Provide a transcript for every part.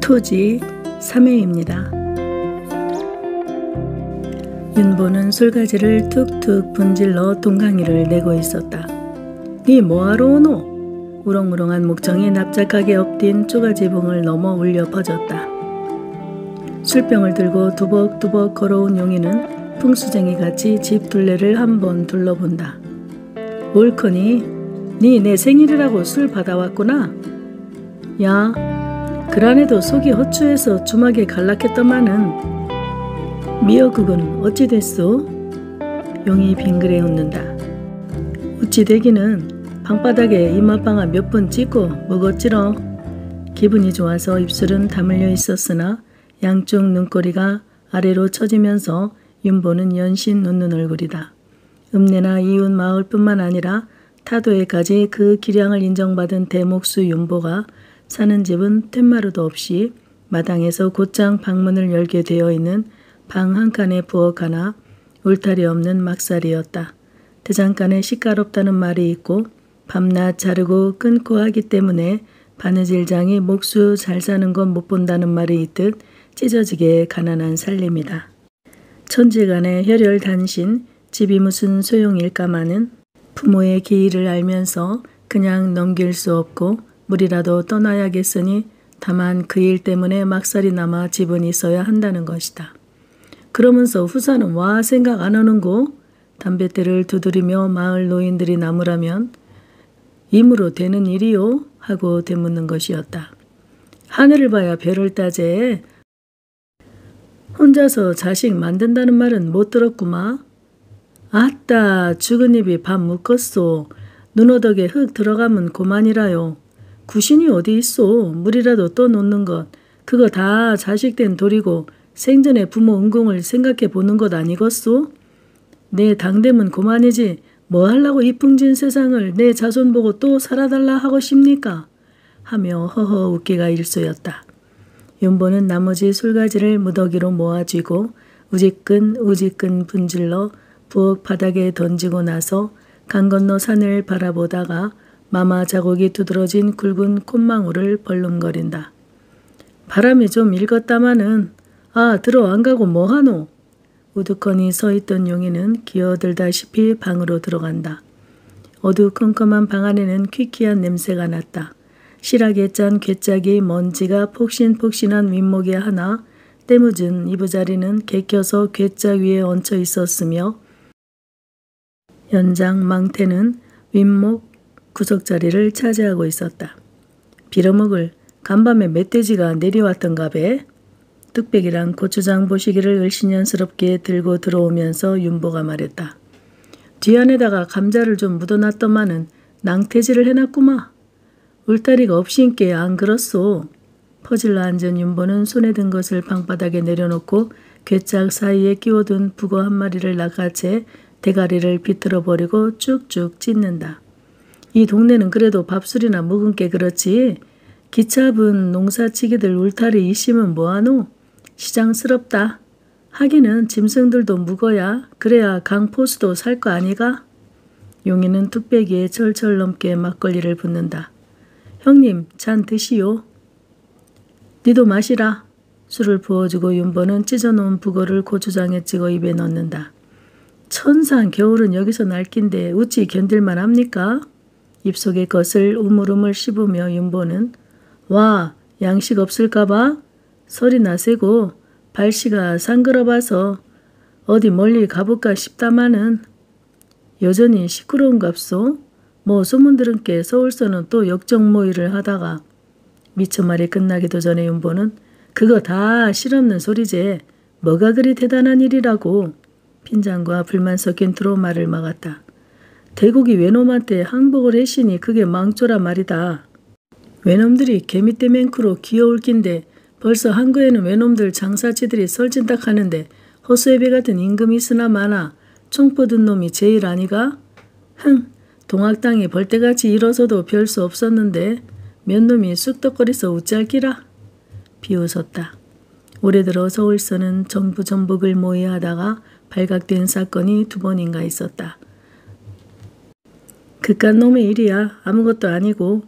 토지 3회입니다. 윤보는 술가지를 툭툭 분질러 동강이를 내고 있었다. 니 뭐하러 오노? 우렁우렁한 목청이 납작하게 엎딘 쪼가지봉을 넘어 울려 퍼졌다. 술병을 들고 두벅두벅 걸어온 용이는 풍수쟁이 같이 집 둘레를 한번 둘러본다. 옳거니? 니내 생일이라고 술 받아왔구나? 야, 그란에도 속이 허추해서 주막에 갈락했더만은 미역국은 어찌 됐소? 용이 빙그레 웃는다. 어찌 되기는 방바닥에 이마방아 몇번 찍고 먹었지러. 기분이 좋아서 입술은 다물려 있었으나 양쪽 눈꼬리가 아래로 처지면서 윤보는 연신 웃는 얼굴이다. 읍내나 이웃 마을뿐만 아니라 타도에까지 그 기량을 인정받은 대목수 윤보가 사는 집은 툇마루도 없이 마당에서 곧장 방문을 열게 되어 있는 방 한 칸에 부엌 하나, 울타리 없는 막살이었다. 대장간에 시가롭다는 말이 있고 밤낮 자르고 끊고 하기 때문에 바느질장이 목수 잘 사는 건 못 본다는 말이 있듯 찢어지게 가난한 살림이다. 천지간의 혈혈 단신, 집이 무슨 소용일까마는 부모의 기일을 알면서 그냥 넘길 수 없고 물이라도 떠나야겠으니 다만 그 일 때문에 막살이 남아 집은 있어야 한다는 것이다. 그러면서 후사는 와 생각 안 하는고 담뱃대를 두드리며 마을 노인들이 나무라면 임으로 되는 일이요 하고 되묻는 것이었다. 하늘을 봐야 별을 따제. 혼자서 자식 만든다는 말은 못 들었구마. 아따 죽은 입이 밥 묶었소. 눈오덕에 흙 들어가면 고만이라요. 구신이 어디 있어. 물이라도 떠놓는 것. 그거 다 자식된 돌이고 생전에 부모 은공을 생각해 보는 것 아니겠소? 내 당대면 고만이지 뭐 하려고 이풍진 세상을 내 자손 보고 또 살아달라 하고 싶니까? 하며 허허 웃기가 일소였다. 윤보는 나머지 술가지를 무더기로 모아쥐고 우지끈 우지끈 분질러 부엌 바닥에 던지고 나서 강 건너 산을 바라보다가 마마 자국이 두드러진 굵은 콧망울을 벌름거린다. 바람이 좀 읽었다마는 아 들어 안 가고 뭐하노? 우두커니 서 있던 용이는 기어들다시피 방으로 들어간다. 어두컴컴한 방 안에는 퀴퀴한 냄새가 났다. 실하게 짠 괴짝이 먼지가 폭신폭신한 윗목에 하나 때묻은 이부자리는 개켜서 괴짝 위에 얹혀 있었으며 연장 망태는 윗목 구석자리를 차지하고 있었다. 빌어먹을 간밤에 멧돼지가 내려왔던가 배. 뚝배기랑 고추장 보시기를 을신년스럽게 들고 들어오면서 윤보가 말했다. 뒤안에다가 감자를 좀 묻어놨더만은 낭태질을 해놨구마. 울타리가 없이인께 안 그렇소. 퍼질러 앉은 윤보는 손에 든 것을 방바닥에 내려놓고 괴짝 사이에 끼워둔 북어 한 마리를 낚아채 대가리를 비틀어 버리고 쭉쭉 찢는다. 이 동네는 그래도 밥술이나 묵은 게 그렇지. 기차분 농사치기들 울타리 이심은 뭐하노? 시장스럽다. 하기는 짐승들도 묵어야 그래야 강포수도 살 거 아니가? 용이는 뚝배기에 철철 넘게 막걸리를 붓는다. 형님 잔 드시오. 니도 마시라. 술을 부어주고 윤보는 찢어놓은 북어를 고추장에 찍어 입에 넣는다. 천상 겨울은 여기서 날낀데 어찌 견딜만 합니까? 입속의 것을 우물우물 씹으며 윤보는 와 양식 없을까봐 설이 나세고 발씨가 상그러봐서 어디 멀리 가볼까 싶다마는 여전히 시끄러운갑소. 뭐 소문 들은 게 서울서는 또 역적 모의를 하다가 미처 말이 끝나기도 전에 윤보는 그거 다 실없는 소리제. 뭐가 그리 대단한 일이라고 핀잔과 불만 섞인 말을 막았다. 대국이 외놈한테 항복을 했으니 그게 망조라 말이다. 외놈들이 개미떼 맹크로 기어올 낀데 벌써 한국에는 외놈들 장사치들이 설진딱 하는데 허수애비 같은 임금이 있으나 마나 총 뻗은 놈이 제일 아니가? 흥 동학당이 벌떼같이 일어서도 별 수 없었는데 몇 놈이 쑥덕거리서 웃잘기라 비웃었다. 올해 들어 서울서는 정부 전복을 모의하다가 발각된 사건이 두 번인가 있었다. 그깟 놈의 일이야 아무것도 아니고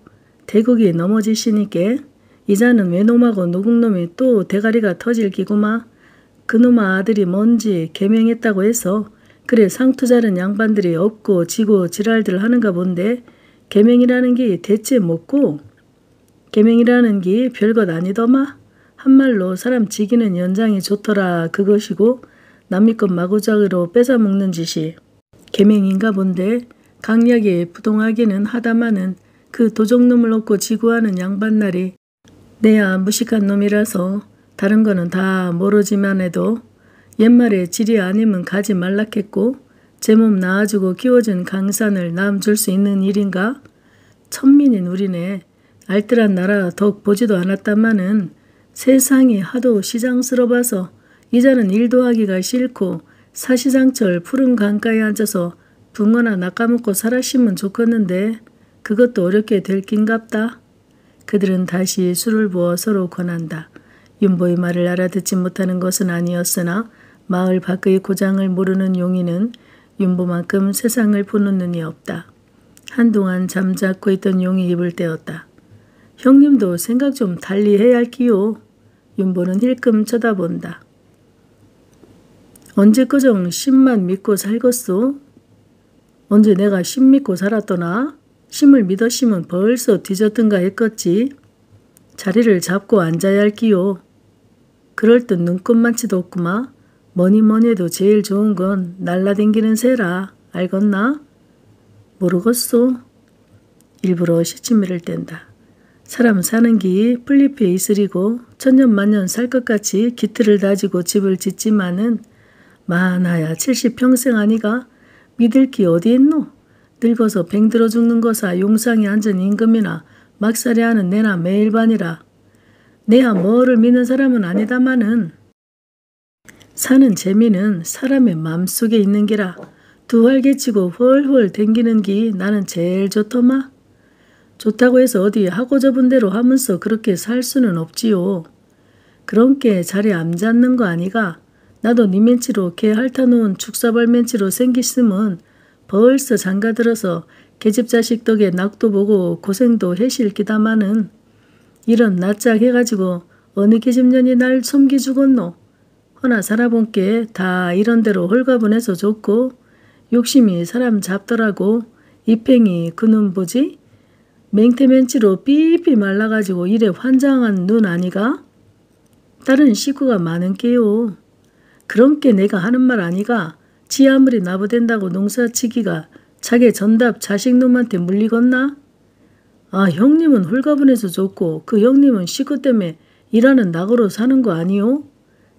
대국이 넘어지시니께 이자는 외놈하고 노국놈이 또 대가리가 터질 기구마? 그놈아 아들이 뭔지 개명했다고 해서 그래 상투자른 양반들이 없고 지고 지랄들 하는가 본데 개명이라는 게 대체 뭐고? 개명이라는 게 별것 아니더마? 한말로 사람 지기는 연장이 좋더라 그것이고 남의 것 마구작으로 뺏어먹는 짓이 개명인가 본데 강약에 부동하기는 하다마는 그 도적놈을 놓고 지구하는 양반날이 내야 무식한 놈이라서 다른 거는 다 모르지만 해도 옛말에 질이 아니면 가지 말랐겠고 제 몸 낳아주고 키워준 강산을 남 줄 수 있는 일인가? 천민인 우리네 알뜰한 나라 덕 보지도 않았다마는 세상이 하도 시장스러워서 이자는 일도 하기가 싫고 사시장철 푸른 강가에 앉아서 붕어나 낚아먹고 살았으면 좋겠는데 그것도 어렵게 될 낀갑다. 그들은 다시 술을 부어 서로 권한다. 윤보의 말을 알아듣지 못하는 것은 아니었으나 마을 밖의 고장을 모르는 용이는 윤보만큼 세상을 보는 눈이 없다. 한동안 잠자코 있던 용이 입을 떼었다. 형님도 생각 좀 달리 해야 할기요. 윤보는 힐끔 쳐다본다. 언제 그정 신만 믿고 살겠소? 언제 내가 신 믿고 살았더나? 심을 믿었으면 벌써 뒤졌든가 했겠지. 자리를 잡고 앉아야 할기요. 그럴 듯 눈꽃만치도 없구마. 뭐니 뭐니 해도 제일 좋은 건 날라댕기는 새라. 알겠나? 모르겠소. 일부러 시치미를 뗀다. 사람 사는 기 풀잎에 이슬이고 천년만년 살 것 같이 기틀을 다지고 집을 짓지만은 많아야 70평생 아니가 믿을 기 어디 있노? 늙어서 뱅 들어 죽는 거사 용상에 앉은 임금이나 막살이 하는 내나 매일반이라. 내야 뭐를 믿는 사람은 아니다마는 사는 재미는 사람의 맘속에 있는 기라. 두 활개치고 훨훨 댕기는 기 나는 제일 좋더마. 좋다고 해서 어디 하고 접은 대로 하면서 그렇게 살 수는 없지요. 그런게 자리 안 잡는 거 아니가? 나도 니 멘치로 개 핥아놓은 축사발 멘치로 생기으면 벌써 장가들어서 계집 자식 덕에 낙도 보고 고생도 해실기다마는 이런 낯짝 해가지고 어느 계집년이 날 섬기 죽었노. 허나 살아본 게 다 이런대로 홀가분해서 좋고 욕심이 사람 잡더라고 이팽이 그 눈 보지? 맹태면치로 삐삐 말라가지고 이래 환장한 눈 아니가? 다른 식구가 많은 게요. 그런 게 내가 하는 말 아니가? 지 아무리 나부된다고 농사치기가 자기 전답 자식놈한테 물리겠나? 아 형님은 홀가분해서 좋고 그 형님은 식구 때문에 일하는 낙으로 사는 거 아니오?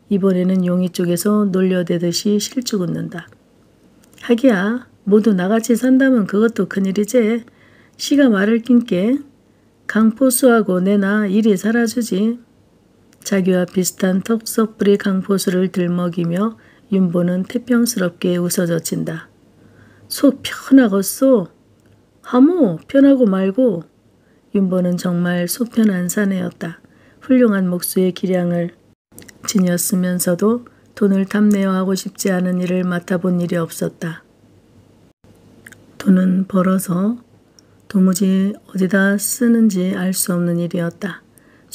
이번에는 용이 쪽에서 놀려대듯이 실쭉 웃는다. 하기야 모두 나같이 산다면 그것도 큰일이지. 시가 말을 낀게 강포수하고 내나 일이 살아주지. 자기와 비슷한 턱석부리 강포수를 들먹이며 윤보는 태평스럽게 웃어젖힌다. 속 편하겠소? 하모 편하고 말고 윤보는 정말 속 편한 사내였다. 훌륭한 목수의 기량을 지녔으면서도 돈을 탐내어 하고 싶지 않은 일을 맡아본 일이 없었다. 돈은 벌어서 도무지 어디다 쓰는지 알 수 없는 일이었다.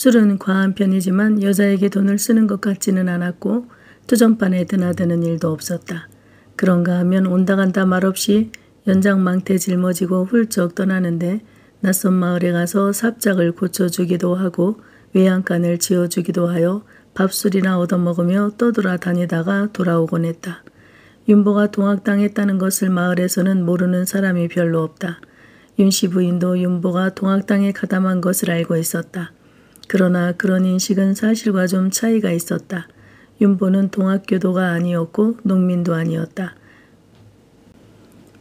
술은 과한 편이지만 여자에게 돈을 쓰는 것 같지는 않았고 투전판에 드나드는 일도 없었다. 그런가 하면 온다간다 말없이 연장망태 짊어지고 훌쩍 떠나는데 낯선 마을에 가서 삽작을 고쳐주기도 하고 외양간을 지어주기도 하여 밥술이나 얻어먹으며 떠돌아 다니다가 돌아오곤 했다. 윤보가 동학당했다는 것을 마을에서는 모르는 사람이 별로 없다. 윤씨 부인도 윤보가 동학당에 가담한 것을 알고 있었다. 그러나 그런 인식은 사실과 좀 차이가 있었다. 윤보는 동학교도가 아니었고 농민도 아니었다.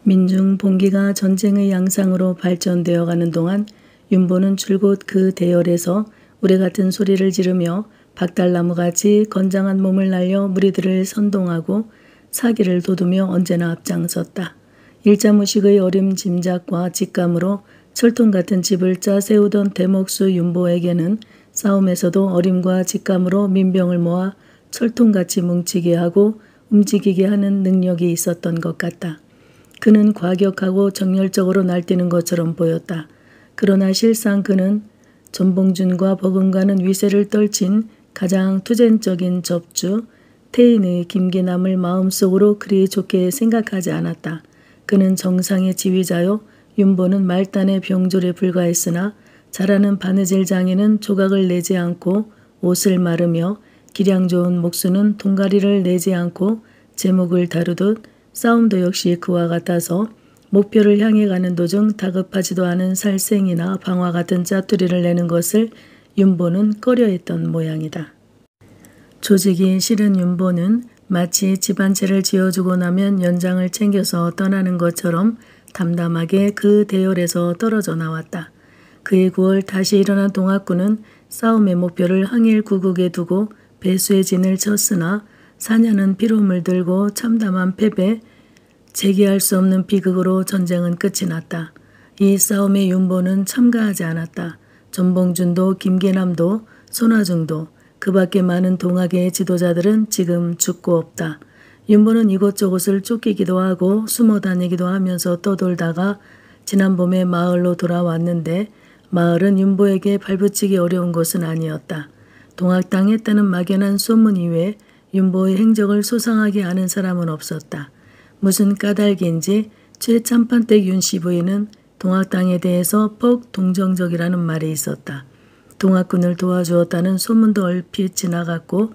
민중 봉기가 전쟁의 양상으로 발전되어 가는 동안 윤보는 줄곧 그 대열에서 우리 같은 소리를 지르며 박달나무같이 건장한 몸을 날려 무리들을 선동하고 사기를 돋우며 언제나 앞장섰다. 일자무식의 어림짐작과 직감으로 철통 같은 집을 짜 세우던 대목수 윤보에게는 싸움에서도 어림과 직감으로 민병을 모아 철통같이 뭉치게 하고 움직이게 하는 능력이 있었던 것 같다. 그는 과격하고 정열적으로 날뛰는 것처럼 보였다. 그러나 실상 그는 전봉준과 버금가는 위세를 떨친 가장 투쟁적인 접주 태인의 김기남을 마음속으로 그리 좋게 생각하지 않았다. 그는 정상의 지휘자요 윤보는 말단의 병졸에 불과했으나 잘하는 바느질 장인은 조각을 내지 않고 옷을 마르며 기량 좋은 목수는 동가리를 내지 않고 제목을 다루듯 싸움도 역시 그와 같아서 목표를 향해 가는 도중 다급하지도 않은 살생이나 방화 같은 짜투리를 내는 것을 윤보는 꺼려했던 모양이다. 조직이 싫은 윤보는 마치 집안채를 지어주고 나면 연장을 챙겨서 떠나는 것처럼 담담하게 그 대열에서 떨어져 나왔다. 그의 9월 다시 일어난 동학군은 싸움의 목표를 항일 구국에 두고 배수의 진을 쳤으나 사냐는 피로 물 들고 참담한 패배, 재기할 수 없는 비극으로 전쟁은 끝이 났다. 이 싸움에 윤보는 참가하지 않았다. 전봉준도 김계남도 손아중도 그 밖에 많은 동학의 지도자들은 지금 죽고 없다. 윤보는 이곳저곳을 쫓기기도 하고 숨어 다니기도 하면서 떠돌다가 지난 봄에 마을로 돌아왔는데 마을은 윤보에게 발붙이기 어려운 곳은 아니었다. 동학당했다는 막연한 소문 이외 윤보의 행적을 소상하게 아는 사람은 없었다. 무슨 까닭인지 최참판댁 윤씨 부인은 동학당에 대해서 퍽 동정적이라는 말이 있었다. 동학군을 도와주었다는 소문도 얼핏 지나갔고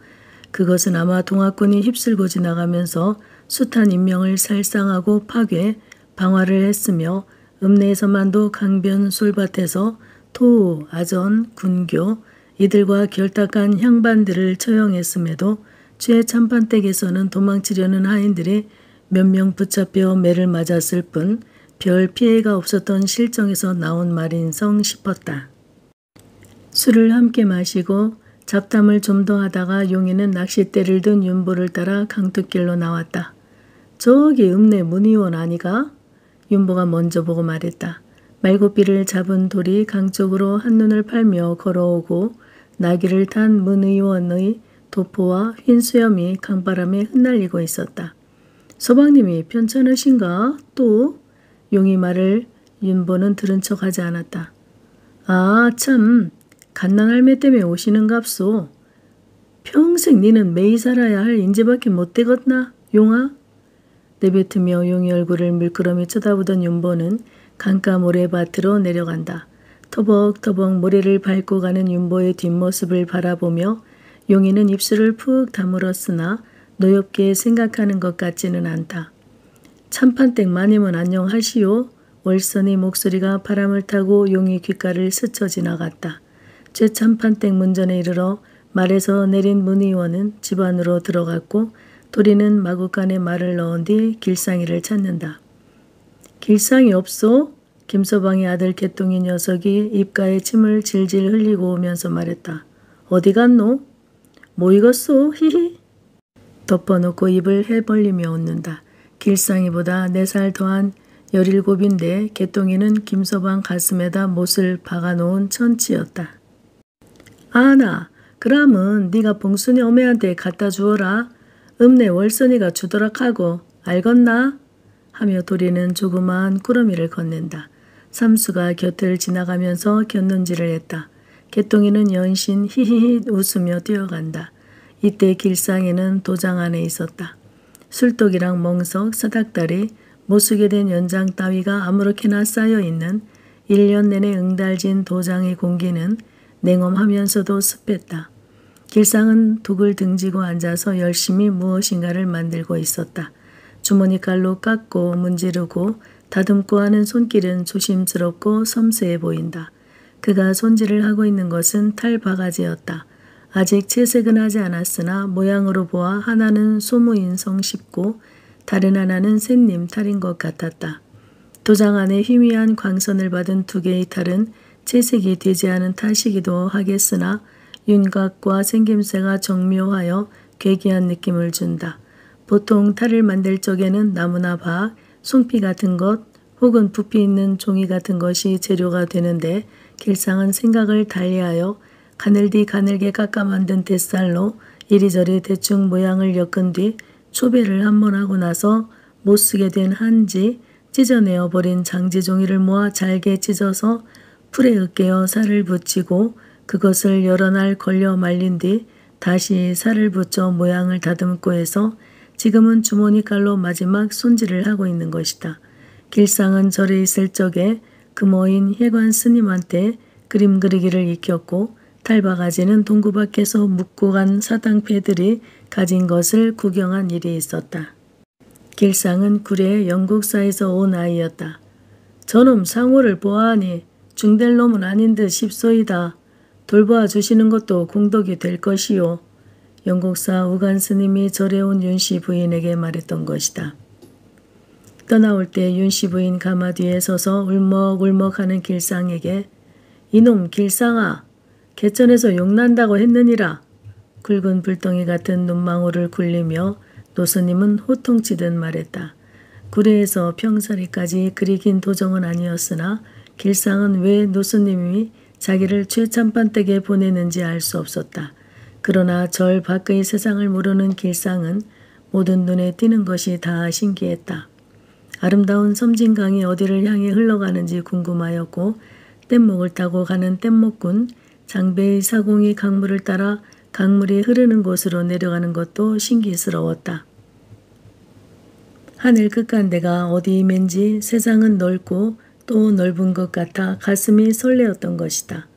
그것은 아마 동학군이 휩쓸고 지나가면서 숱한 인명을 살상하고 파괴, 방화를 했으며 읍내에서만도 강변 솔밭에서 토, 아전, 군교 이들과 결탁한 향반들을 처형했음에도 최 참판댁에서는 도망치려는 하인들이 몇 명 붙잡혀 매를 맞았을 뿐 별 피해가 없었던 실정에서 나온 말인성 싶었다. 술을 함께 마시고 잡담을 좀 더 하다가 용인은 낚싯대를 든 윤보를 따라 강둑길로 나왔다. 저기 읍내 문의원 아니가? 윤보가 먼저 보고 말했다. 말고비를 잡은 돌이 강 쪽으로 한눈을 팔며 걸어오고 나귀를 탄 문의원의 도포와 흰 수염이 강바람에 흩날리고 있었다. 서방님이 편찮으신가? 또? 용이 말을 윤보는 들은 척하지 않았다. 아 참, 갓난할매 때문에 오시는갑소. 평생 니는 매이 살아야 할 인재밖에 못 되겠나, 용아? 내뱉으며 용이 얼굴을 물끄러미 쳐다보던 윤보는 강가 모래밭으로 내려간다. 터벅터벅 모래를 밟고 가는 윤보의 뒷모습을 바라보며 용이는 입술을 푹 다물었으나 노엽게 생각하는 것 같지는 않다. 참판댁 마님은 안녕하시오. 월선의 목소리가 바람을 타고 용이 귓가를 스쳐 지나갔다. 최참판댁 문전에 이르러 말에서 내린 문의원은 집 안으로 들어갔고 도리는 마구간에 말을 넣은 뒤 길상이를 찾는다. 길상이 없소? 김서방의 아들 개똥이 녀석이 입가에 침을 질질 흘리고 오면서 말했다. 어디 갔노? 뭐 익었소? 히히. 덮어놓고 입을 해벌리며 웃는다. 길상이보다 네 살 더한 열일곱인데 개똥이는 김서방 가슴에다 못을 박아놓은 천치였다. 아나, 그럼은 네가 봉순이 어매한테 갖다 주어라. 읍내 월선이가 주도록 하고 알겠나? 하며 도리는 조그마한 꾸러미를 건넨다. 삼수가 곁을 지나가면서 곁눈질을 했다. 개똥이는 연신 히히히 웃으며 뛰어간다. 이때 길상에는 도장 안에 있었다. 술독이랑 멍석, 사닥다리, 못쓰게 된 연장 따위가 아무렇게나 쌓여있는 1년 내내 응달진 도장의 공기는 냉엄하면서도 습했다. 길상은 독을 등지고 앉아서 열심히 무엇인가를 만들고 있었다. 주머니 칼로 깎고 문지르고 다듬고 하는 손길은 조심스럽고 섬세해 보인다. 그가 손질을 하고 있는 것은 탈바가지였다. 아직 채색은 하지 않았으나 모양으로 보아 하나는 소무인 성 싶고 다른 하나는 샌님 탈인 것 같았다. 도장 안에 희미한 광선을 받은 두 개의 탈은 채색이 되지 않은 탓이기도 하겠으나 윤곽과 생김새가 정묘하여 괴기한 느낌을 준다. 보통 탈을 만들 적에는 나무나 박, 송피 같은 것 혹은 부피 있는 종이 같은 것이 재료가 되는데 길상은 생각을 달리하여 가늘디 가늘게 깎아 만든 뱃살로 이리저리 대충 모양을 엮은 뒤 초배를 한 번 하고 나서 못 쓰게 된 한지 찢어내어 버린 장지 종이를 모아 잘게 찢어서 풀에 으깨어 살을 붙이고 그것을 여러 날 걸려 말린 뒤 다시 살을 붙여 모양을 다듬고 해서 지금은 주머니 칼로 마지막 손질을 하고 있는 것이다. 길상은 절에 있을 적에 금어인 혜관 스님한테 그림 그리기를 익혔고 탈바가지는 동구 밖에서 묵고 간 사당패들이 가진 것을 구경한 일이 있었다. 길상은 구례 영국사에서 온 아이였다. 저놈 상호를 보아하니 중될 놈은 아닌 듯 싶소이다. 돌보아 주시는 것도 공덕이 될 것이요. 영국사 우간 스님이 절에 온 윤씨 부인에게 말했던 것이다. 떠나올 때 윤씨 부인 가마 뒤에 서서 울먹울먹하는 길상에게 이놈 길상아 개천에서 욕난다고 했느니라. 굵은 불덩이 같은 눈망울을 굴리며 노스님은 호통치듯 말했다. 구례에서 평사리까지 그리 긴 도정은 아니었으나 길상은 왜 노스님이 자기를 최참판댁에 보내는지 알 수 없었다. 그러나 절 밖의 세상을 모르는 길상은 모든 눈에 띄는 것이 다 신기했다. 아름다운 섬진강이 어디를 향해 흘러가는지 궁금하였고 뗏목을 타고 가는 뗏목군 장배의 사공이 강물을 따라 강물이 흐르는 곳으로 내려가는 것도 신기스러웠다. 하늘 끝간데가 어디이면지 세상은 넓고 또 넓은 것 같아 가슴이 설레었던 것이다.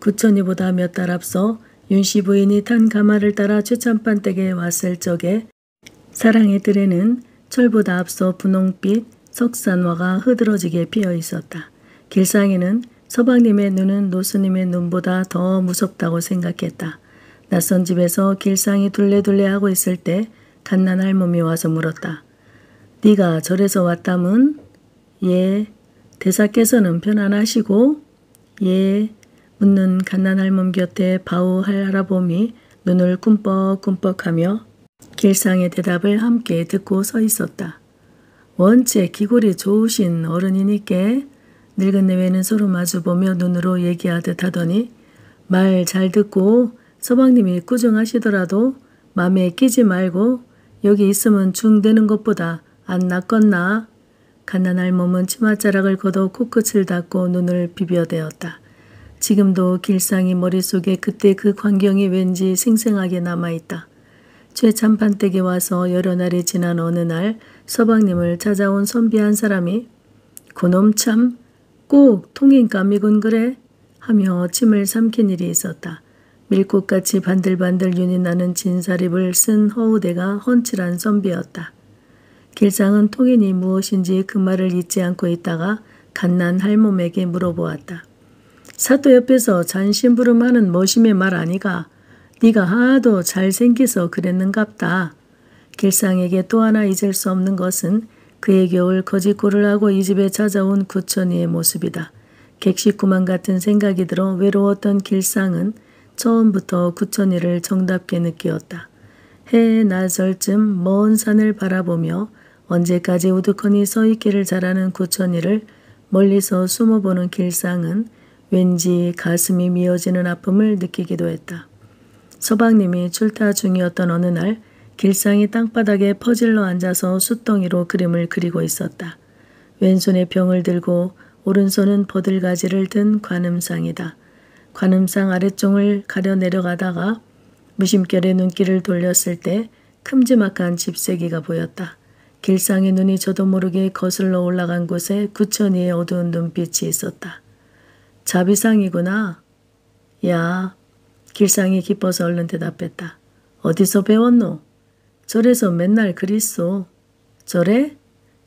구천이보다 몇 달 앞서 윤씨 부인이 탄 가마를 따라 최참판댁에 왔을 적에 사랑의 들에는 철보다 앞서 분홍빛 석산화가 흐드러지게 피어 있었다. 길상에는 서방님의 눈은 노스님의 눈보다 더 무섭다고 생각했다. 낯선 집에서 길상이 둘레둘레 하고 있을 때 갓난 할멈이 와서 물었다. 네가 절에서 왔다문? 예. 대사께서는 편안하시고? 예. 묻는 갓난 할멈 곁에 바우 할아범이 눈을 꿈뻑꿈뻑하며 길상의 대답을 함께 듣고 서 있었다. 원체 기골이 좋으신 어른이니께 늙은 내외는 서로 마주보며 눈으로 얘기하듯 하더니 말 잘 듣고 서방님이 꾸중하시더라도 맘에 끼지 말고 여기 있으면 중되는 것보다 안 낫겠나? 갓난할 몸은 치맛자락을 걷어 코끝을 닫고 눈을 비벼대었다. 지금도 길상이 머릿속에 그때 그 광경이 왠지 생생하게 남아있다. 최참판 댁에 와서 여러 날이 지난 어느 날 서방님을 찾아온 선비 한 사람이 그놈 참 꼭 통인감이군 그래 하며 침을 삼킨 일이 있었다. 밀꽃같이 반들반들 윤이 나는 진사립을 쓴 허우대가 훤칠한 선비였다. 길상은 통인이 무엇인지 그 말을 잊지 않고 있다가 갓난 할몸에게 물어보았다. 사또 옆에서 잔심부름하는 머심의 말 아니가? 네가 하도 잘생겨서 그랬는갑다. 길상에게 또 하나 잊을 수 없는 것은 그의 겨울 거짓골을 하고 이 집에 찾아온 구천이의 모습이다. 객식구만 같은 생각이 들어 외로웠던 길상은 처음부터 구천이를 정답게 느끼었다. 해 나절쯤 먼 산을 바라보며 언제까지 우두커니 서 있기를 잘하는 구천이를 멀리서 숨어보는 길상은 왠지 가슴이 미어지는 아픔을 느끼기도 했다. 서방님이 출타 중이었던 어느 날 길상이 땅바닥에 퍼질러 앉아서 숫덩이로 그림을 그리고 있었다. 왼손에 병을 들고 오른손은 버들가지를 든 관음상이다. 관음상 아래쪽을 가려 내려가다가 무심결에 눈길을 돌렸을 때 큼지막한 집세기가 보였다. 길상의 눈이 저도 모르게 거슬러 올라간 곳에 구천이의 어두운 눈빛이 있었다. 자비상이구나. 야, 길상이 기뻐서 얼른 대답했다. 어디서 배웠노? 절에서 맨날 그리소. 절에?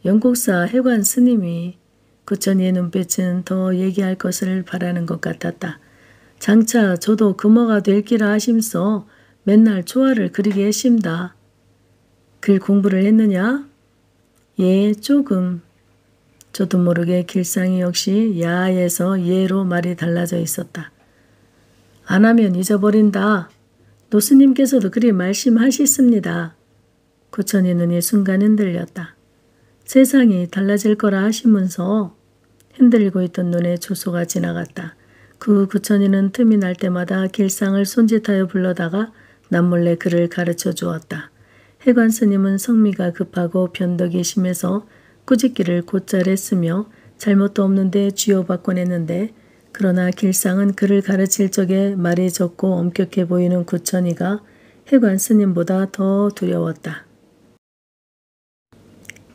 영국사 해관 스님이 구천이의 눈빛은 더 얘기할 것을 바라는 것 같았다. 장차 저도 금어가 될 기라 하심서 맨날 초화를 그리게 했심다. 글 공부를 했느냐? 예, 조금. 저도 모르게 길상이 역시 야에서 예로 말이 달라져 있었다. 안 하면 잊어버린다. 노스님께서도 그리 말씀하셨습니다. 구천이 눈이 순간 흔들렸다. 세상이 달라질 거라 하시면서 흔들리고 있던 눈에 조소가 지나갔다. 그 구천이는 틈이 날 때마다 길상을 손짓하여 불러다가 남몰래 그를 가르쳐 주었다. 해관 스님은 성미가 급하고 변덕이 심해서 꾸짖기를 곧잘 했으며 잘못도 없는데 쥐어받곤 했는데 그러나 길상은 그를 가르칠 적에 말이 적고 엄격해 보이는 구천이가 해관 스님보다 더 두려웠다.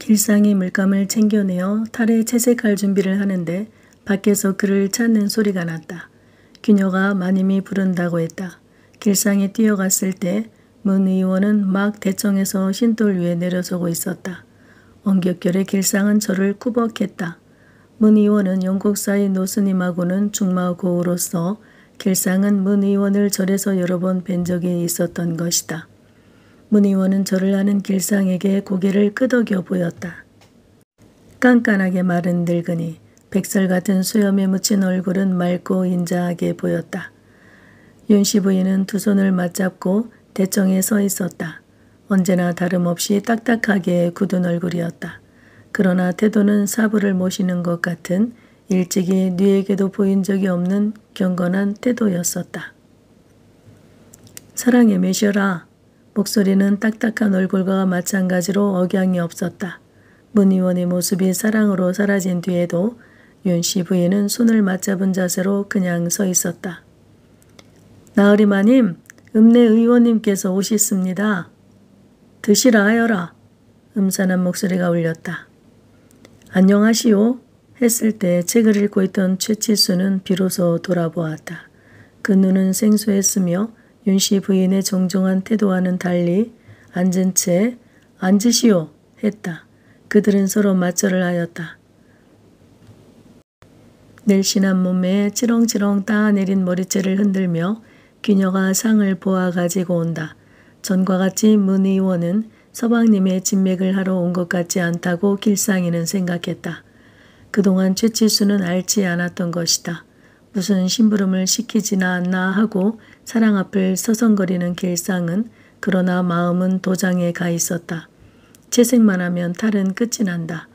길상이 물감을 챙겨내어 탈에 채색할 준비를 하는데 밖에서 그를 찾는 소리가 났다. 귀녀가 마님이 부른다고 했다. 길상이 뛰어갔을 때 문 의원은 막 대청에서 신돌 위에 내려서고 있었다. 엄격결에 길상은 저를 꾸벅했다. 문 의원은 영국 사의 노스님하고는 중마고우로서 길상은 문 의원을 절에서 여러 번 뵌 적이 있었던 것이다. 문 의원은 저를 아는 길상에게 고개를 끄덕여 보였다. 깐깐하게 마른 늙은이, 백설 같은 수염에 묻힌 얼굴은 맑고 인자하게 보였다. 윤씨 부인은 두 손을 맞잡고 대청에 서 있었다. 언제나 다름없이 딱딱하게 굳은 얼굴이었다. 그러나 태도는 사부를 모시는 것 같은 일찍이 뉘에게도 보인 적이 없는 경건한 태도였었다. 사랑에 매셔라. 목소리는 딱딱한 얼굴과 마찬가지로 억양이 없었다. 문 의원의 모습이 사랑으로 사라진 뒤에도 윤씨 부인은 손을 맞잡은 자세로 그냥 서 있었다. 나으리 마님, 읍내 의원님께서 오셨습니다. 드시라 하여라. 음산한 목소리가 울렸다. 안녕하시오. 했을 때 책을 읽고 있던 최치수는 비로소 돌아보았다. 그 눈은 생소했으며 윤씨 부인의 정중한 태도와는 달리 앉은 채 앉으시오 했다. 그들은 서로 맞절을 하였다. 늘씬한 몸에 치렁치렁 따내린 머리채를 흔들며 귀녀가 상을 보아 가지고 온다. 전과 같이 문 의원은 서방님의 진맥을 하러 온 것 같지 않다고 길상이는 생각했다. 그동안 최칠수는 알지 않았던 것이다. 무슨 심부름을 시키지나 않나 하고 사랑 앞을 서성거리는 길상은 그러나 마음은 도장에 가 있었다. 채색만 하면 탈은 끝이 난다.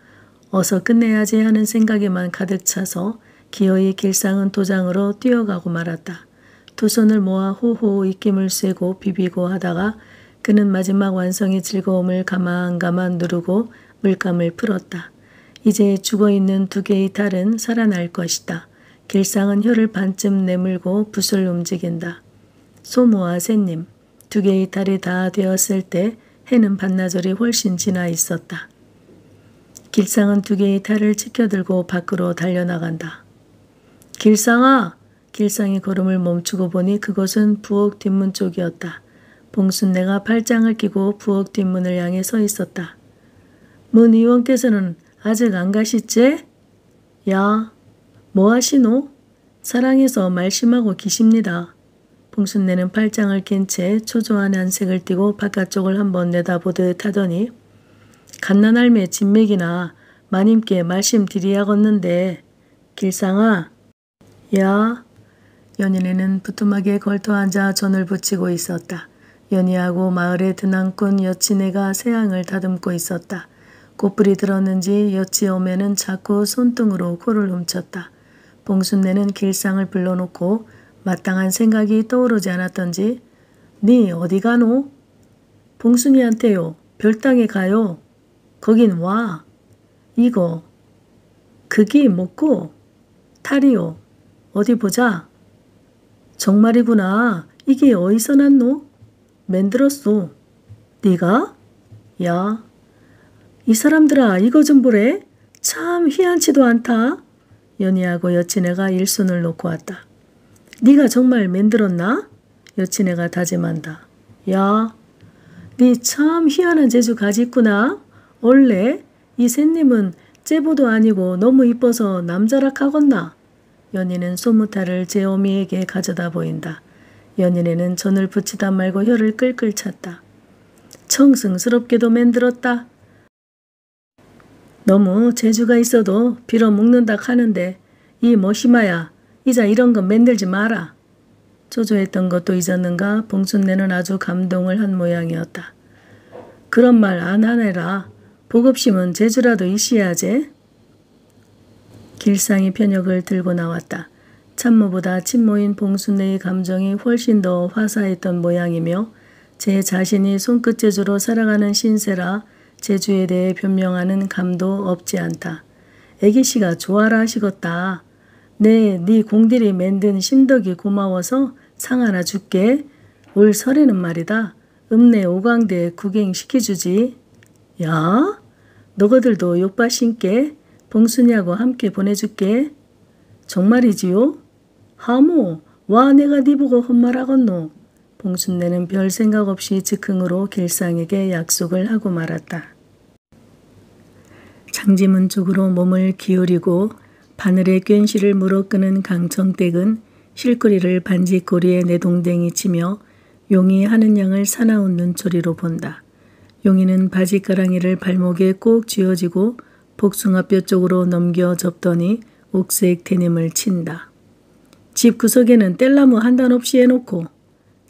어서 끝내야지 하는 생각에만 가득 차서 기어이 길상은 도장으로 뛰어가고 말았다. 두 손을 모아 호호 입김을 쐬고 비비고 하다가 그는 마지막 완성의 즐거움을 가만가만 누르고 물감을 풀었다. 이제 죽어있는 두 개의 탈은 살아날 것이다. 길상은 혀를 반쯤 내물고 붓을 움직인다. 소모와 새님, 두 개의 탈이 다 되었을 때 해는 반나절이 훨씬 지나 있었다. 길상은 두 개의 탈을 치켜들고 밖으로 달려나간다. 길상아! 길상이 걸음을 멈추고 보니 그곳은 부엌 뒷문 쪽이었다. 봉순내가 팔짱을 끼고 부엌 뒷문을 향해 서 있었다. 문 의원께서는 아직 안 가시지? 야, 뭐 하시노? 사랑해서 말심하고 기십니다. 봉순내는 팔짱을 낀 채 초조한 안색을 띠고 바깥쪽을 한번 내다보듯 하더니 갓난할매 진맥이나 마님께 말씀 드리야겠는데 길상아 야 연인에는 부뚜막에 걸터앉아 전을 붙이고 있었다. 연희하고 마을에 드난꾼 여친애가 새앙을 다듬고 있었다. 꽃불이 들었는지 여치 어매는 자꾸 손등으로 코를 훔쳤다. 봉순내는 길상을 불러놓고 마땅한 생각이 떠오르지 않았던지 네 어디 가노? 봉순이한테요. 별당에 가요. 거긴 와. 이거 그기 먹고 탈이요. 어디 보자. 정말이구나. 이게 어디서 났노? 만들었소. 네가? 야, 이 사람들아 이거 좀 보래. 참 희한치도 않다. 연희하고 여친애가 일손을 놓고 왔다. 네가 정말 만들었나? 여친애가 다짐한다. 야, 네 참 희한한 재주 가지있구나. 원래 이 샌님은 째보도 아니고 너무 이뻐서 남자락 하겄나? 연인은 소무타를 제 어미에게 가져다 보인다. 연인에는 전을 붙이다 말고 혀를 끌끌 찼다. 청승스럽게도 만들었다. 너무 재주가 있어도 빌어먹는다 하는데 이 머시마야 이자 이런 건 만들지 마라. 조조했던 것도 잊었는가 봉순내는 아주 감동을 한 모양이었다. 그런 말 안 하네라. 복업심은 재주라도 있어야지. 길상이 편역을 들고 나왔다. 참모보다 친모인 봉순내의 감정이 훨씬 더 화사했던 모양이며 제 자신이 손끝 재주로 살아가는 신세라 제주에 대해 변명하는 감도 없지 않다. 애기씨가 좋아라 하시겄다. 네, 네 공들이 만든 심덕이 고마워서 상 하나 줄게. 올 설에는 말이다. 읍내 오광대 구경시켜주지. 야, 너희들도 욕바 신께 봉순이하고 함께 보내줄게. 정말이지요? 하모, 와 내가 네 보고 헛말하겠노. 봉순내는 별 생각 없이 즉흥으로 길상에게 약속을 하고 말았다. 장지문 쪽으로 몸을 기울이고 바늘에 꽌실을 물어 끄는 강청댁은 실거리를 반지꼬리에 내동댕이 치며 용이 하는 양을 사나운 눈초리로 본다. 용이는 바지가랑이를 발목에 꼭 쥐어지고 복숭아뼈 쪽으로 넘겨 접더니 옥색 데님을 친다. 집 구석에는 뗄나무 한 단 없이 해놓고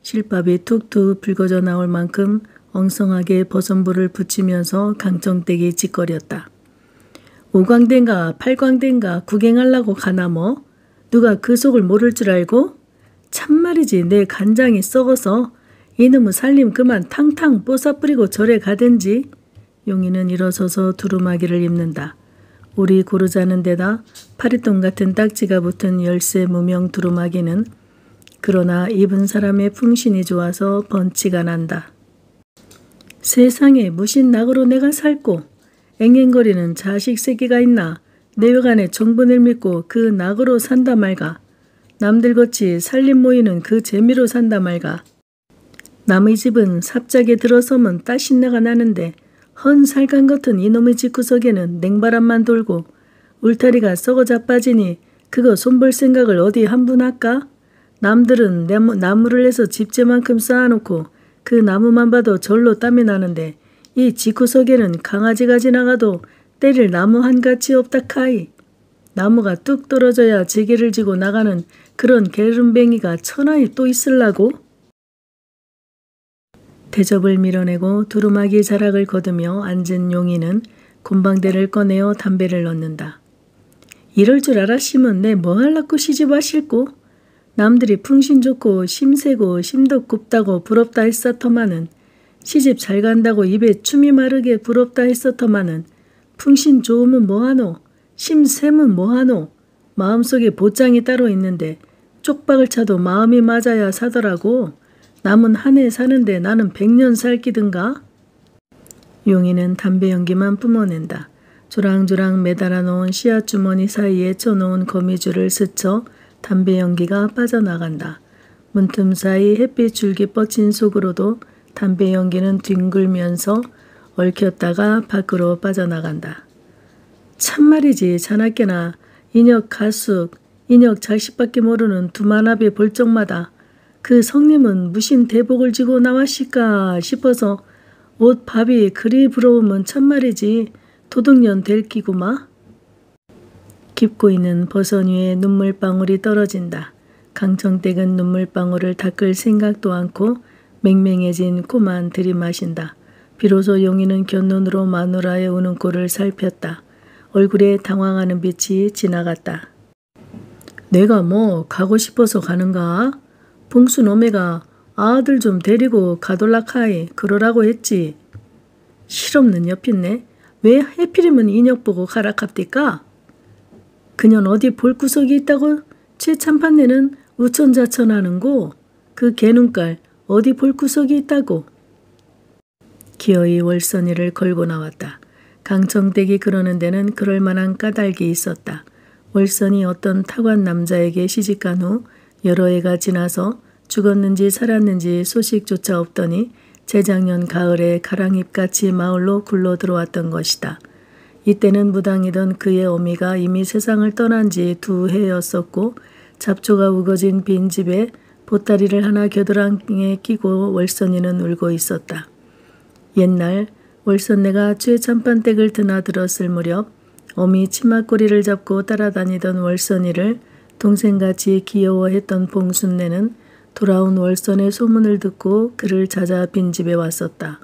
실밥이 툭툭 붉어져 나올 만큼 엉성하게 버선불을 붙이면서 강정댁이 짓거렸다. 오광대인가 팔광대인가 구경하려고 가나 뭐? 누가 그 속을 모를 줄 알고? 참말이지 내 간장이 썩어서 이놈의 살림 그만 탕탕 뽀사뿌리고 절에 가든지. 용이는 일어서서 두루마기를 입는다. 우리 고르자는 데다 파리똥 같은 딱지가 붙은 열쇠 무명 두루마기는 그러나 입은 사람의 풍신이 좋아서 번치가 난다. 세상에 무신 낙으로 내가 살고 앵앵거리는 자식 새끼가 있나 내외간에 정분을 믿고 그 낙으로 산다 말가 남들같이 살림 모이는 그 재미로 산다 말가 남의 집은 삽작에 들어서면 따신내가 나는데 헌 살간 같은 이놈의 집구석에는 냉바람만 돌고 울타리가 썩어 자빠지니 그거 손볼 생각을 어디 한 분 할까? 남들은 나무, 나무를 내서 집재만큼 쌓아놓고 그 나무만 봐도 절로 땀이 나는데 이 집구석에는 강아지가 지나가도 때릴 나무 한 가지 없다 카이. 나무가 뚝 떨어져야 지게를 지고 나가는 그런 게으름뱅이가 천하에 또 있을라고? 대접을 밀어내고 두루마기 자락을 거두며 앉은 용이는 곰방대를 꺼내어 담배를 넣는다. 이럴 줄 알았으면 내 뭐 할라고 시집 와실고? 남들이 풍신 좋고 심세고 심도 굽다고 부럽다 했었더만은 시집 잘 간다고 입에 춤이 마르게 부럽다 했었더만은 풍신 좋으면 뭐하노? 심샘은 뭐하노? 마음속에 보장이 따로 있는데 쪽박을 차도 마음이 맞아야 사더라고. 남은 한 해 사는데 나는 백년 살기든가? 용이는 담배 연기만 뿜어낸다. 조랑조랑 매달아 놓은 씨앗 주머니 사이에 쳐놓은 거미줄을 스쳐 담배 연기가 빠져나간다. 문틈 사이 햇빛 줄기 뻗친 속으로도 담배 연기는 뒹굴면서 얽혔다가 밖으로 빠져나간다. 참말이지 자나깨나 인혁 가숙, 인혁 자식밖에 모르는 두만압의 볼적마다 그 성님은 무신 대복을 지고 나왔실까 싶어서 옷 밥이 그리 부러우면 참말이지 도둑년 될 끼구마. 깊고 있는 버선 위에 눈물방울이 떨어진다. 강청댁은 눈물방울을 닦을 생각도 않고 맹맹해진 코만 들이마신다. 비로소 용이는 곁눈으로 마누라의 우는 꼴을 살폈다. 얼굴에 당황하는 빛이 지나갔다. 내가 뭐 가고 싶어서 가는가? 봉수 노매가 아들 좀 데리고 가돌라카이 그러라고 했지. 실없는 옆이네. 왜 해필이면 인혁 보고 가라 갑디까? 그년 어디 볼 구석이 있다고 최 참판내는 우천자천하는고 그 개눈깔 어디 볼 구석이 있다고. 기어이 월선이를 걸고 나왔다. 강청댁이 그러는 데는 그럴 만한 까닭이 있었다. 월선이 어떤 타관 남자에게 시집간 후 여러 해가 지나서 죽었는지 살았는지 소식조차 없더니 재작년 가을에 가랑잎같이 마을로 굴러 들어왔던 것이다. 이때는 무당이던 그의 어미가 이미 세상을 떠난 지 두 해였었고 잡초가 우거진 빈 집에 보따리를 하나 겨드랑이에 끼고 월선이는 울고 있었다. 옛날 월선내가 최참판댁을 드나들었을 무렵 어미 치마꼬리를 잡고 따라다니던 월선이를 동생같이 귀여워했던 봉순내는 돌아온 월선의 소문을 듣고 그를 찾아 빈집에 왔었다.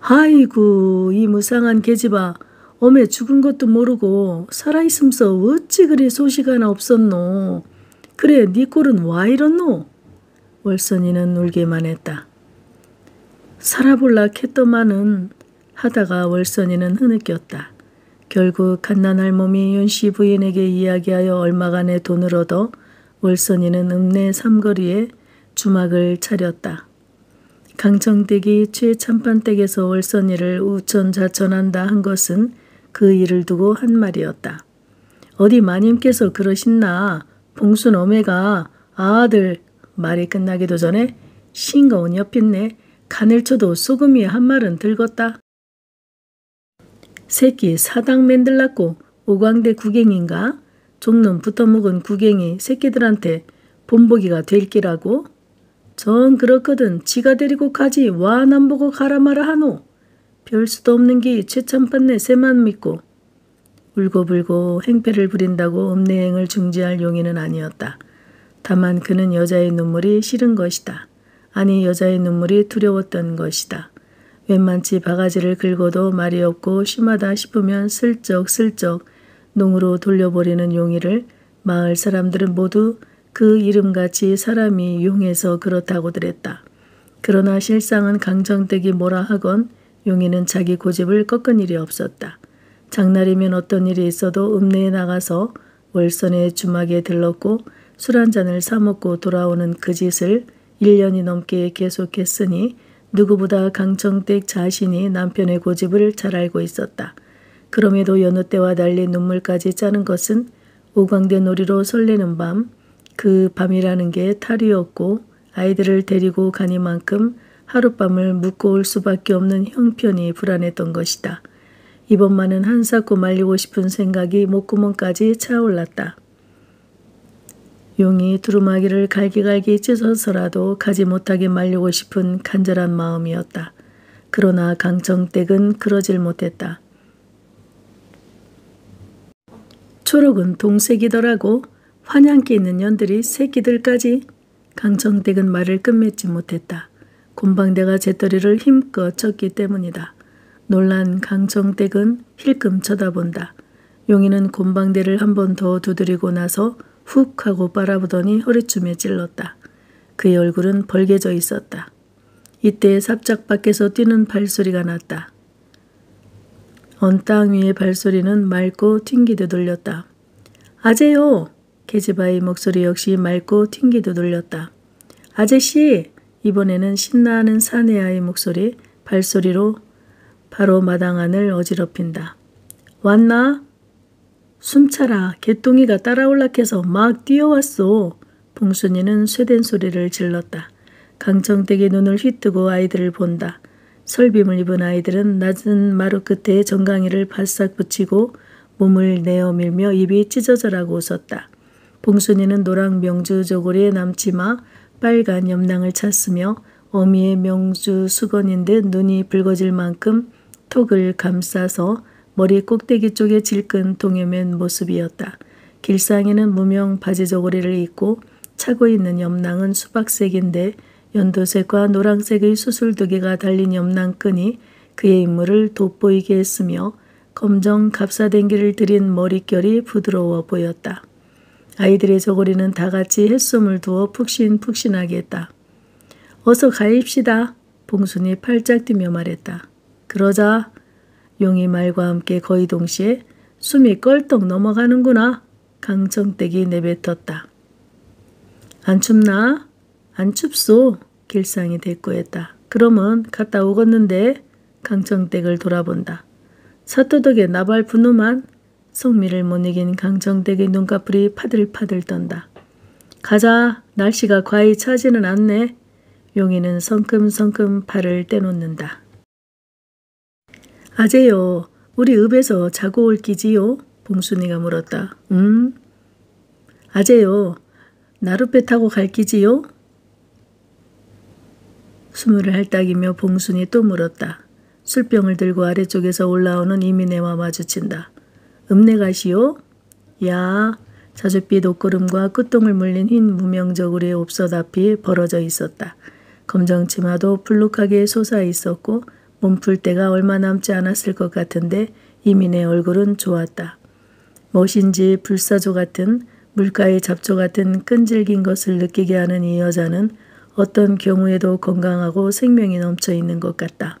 아이고 이 무상한 계집아 어메 죽은 것도 모르고 살아있음서 어찌 그리 소식 하나 없었노. 그래 네 꼴은 와 이렇노. 월선이는 울기만 했다. 살아볼라 했더만은 하다가 월선이는 흐느꼈다. 결국 갓난할 몸이 윤씨 부인에게 이야기하여 얼마간의 돈을 얻어 월선이는 읍내 삼거리에 주막을 차렸다. 강정댁이 최참판댁에서 월선이를 우천자천한다 한 것은 그 일을 두고 한 말이었다. 어디 마님께서 그러신나 봉순 어메가 아들 말이 끝나기도 전에 싱거운 옆인네 간을 쳐도 소금 위에 한 말은 들겄다. 새끼 사당 맨들랐고 오광대 구갱인가? 종놈 붙어먹은 구갱이 새끼들한테 본보기가 될 기라고? 전 그렇거든 지가 데리고 가지 와 남 보고 가라 마라 하노. 별 수도 없는 게 최참판네 새만 믿고 울고불고 행패를 부린다고 음내행을 중지할 용의는 아니었다. 다만 그는 여자의 눈물이 싫은 것이다. 아니 여자의 눈물이 두려웠던 것이다. 웬만치 바가지를 긁어도 말이 없고 심하다 싶으면 슬쩍슬쩍 농으로 돌려버리는 용이를 마을 사람들은 모두 그 이름같이 사람이 용해서 그렇다고들 했다. 그러나 실상은 강정댁이 뭐라 하건 용이는 자기 고집을 꺾은 일이 없었다. 장날이면 어떤 일이 있어도 읍내에 나가서 월선의 주막에 들렀고 술 한 잔을 사먹고 돌아오는 그 짓을 1년이 넘게 계속했으니 누구보다 강정댁 자신이 남편의 고집을 잘 알고 있었다. 그럼에도 여느 때와 달리 눈물까지 짜는 것은 오광대 놀이로 설레는 밤, 그 밤이라는 게 탈이었고 아이들을 데리고 가니만큼 하룻밤을 묵고 올 수밖에 없는 형편이 불안했던 것이다. 이번만은 한사코 말리고 싶은 생각이 목구멍까지 차올랐다. 용이 두루마기를 갈기갈기 찢어서라도 가지 못하게 말리고 싶은 간절한 마음이었다. 그러나 강정댁은 그러질 못했다. 초록은 동색이더라고 환양기 있는 년들이 새끼들까지 강정댁은 말을 끝맺지 못했다. 곰방대가 재떨이를 힘껏 쳤기 때문이다. 놀란 강정댁은 힐끔 쳐다본다. 용이는 곰방대를 한 번 더 두드리고 나서 훅 하고 빨아보더니 허리춤에 찔렀다. 그의 얼굴은 벌개져 있었다. 이때 삽작 밖에서 뛰는 발소리가 났다. 언 땅 위의 발소리는 맑고 튕기듯 들렸다. 아재요! 계지바의 목소리 역시 맑고 튕기듯 들렸다. 아저씨! 이번에는 신나는 사내아의 목소리, 발소리로 바로 마당 안을 어지럽힌다. 왔나? 숨차라 개똥이가 따라올라해서 막 뛰어왔소. 봉순이는 쇠된 소리를 질렀다. 강정댁이 눈을 휘뜨고 아이들을 본다. 설빔을 입은 아이들은 낮은 마루 끝에 정강이를 바싹 붙이고 몸을 내어 밀며 입이 찢어져라고 웃었다. 봉순이는 노랑 명주 저고리에 남치마 빨간 염낭을 찼으며 어미의 명주 수건인 듯 눈이 붉어질 만큼 턱을 감싸서 머리 꼭대기 쪽에 질끈 동여맨 모습이었다. 길상에는 무명 바지 저고리를 입고 차고 있는 염낭은 수박색인데 연두색과 노란색의 수술두개가 달린 염낭끈이 그의 인물을 돋보이게 했으며 검정 갑사댕기를 들인 머릿결이 부드러워 보였다. 아이들의 저고리는 다 같이 햇솜을 두어 푹신푹신하게 했다. 어서 가입시다. 봉순이 팔짝 뛰며 말했다. 그러자 용이 말과 함께 거의 동시에 숨이 껄떡 넘어가는구나. 강정댁이 내뱉었다. 안 춥나? 안 춥소. 길상이 대꾸했다. 그러면 갔다 오겠는데 강정댁을 돌아본다. 사또덕에 나발 분우만 성미를 못 이긴 강정댁의 눈꺼풀이 파들파들 떤다. 가자. 날씨가 과히 차지는 않네. 용이는 성큼성큼 팔을 떼놓는다. 아재요. 우리 읍에서 자고 올 기지요? 봉순이가 물었다. 음? 아재요. 나룻배 타고 갈 기지요? 수물을 할딱이며 봉순이 또 물었다. 술병을 들고 아래쪽에서 올라오는 이민애와 마주친다. 읍내 가시오? 야, 자줏빛 옷걸음과 끝동을 물린 흰 무명저고리의 옵서 앞이 벌어져 있었다. 검정 치마도 불룩하게 솟아 있었고 몸풀 때가 얼마 남지 않았을 것 같은데 이민의 얼굴은 좋았다. 멋인지 불사조 같은 물가의 잡초 같은 끈질긴 것을 느끼게 하는 이 여자는 어떤 경우에도 건강하고 생명이 넘쳐 있는 것 같다.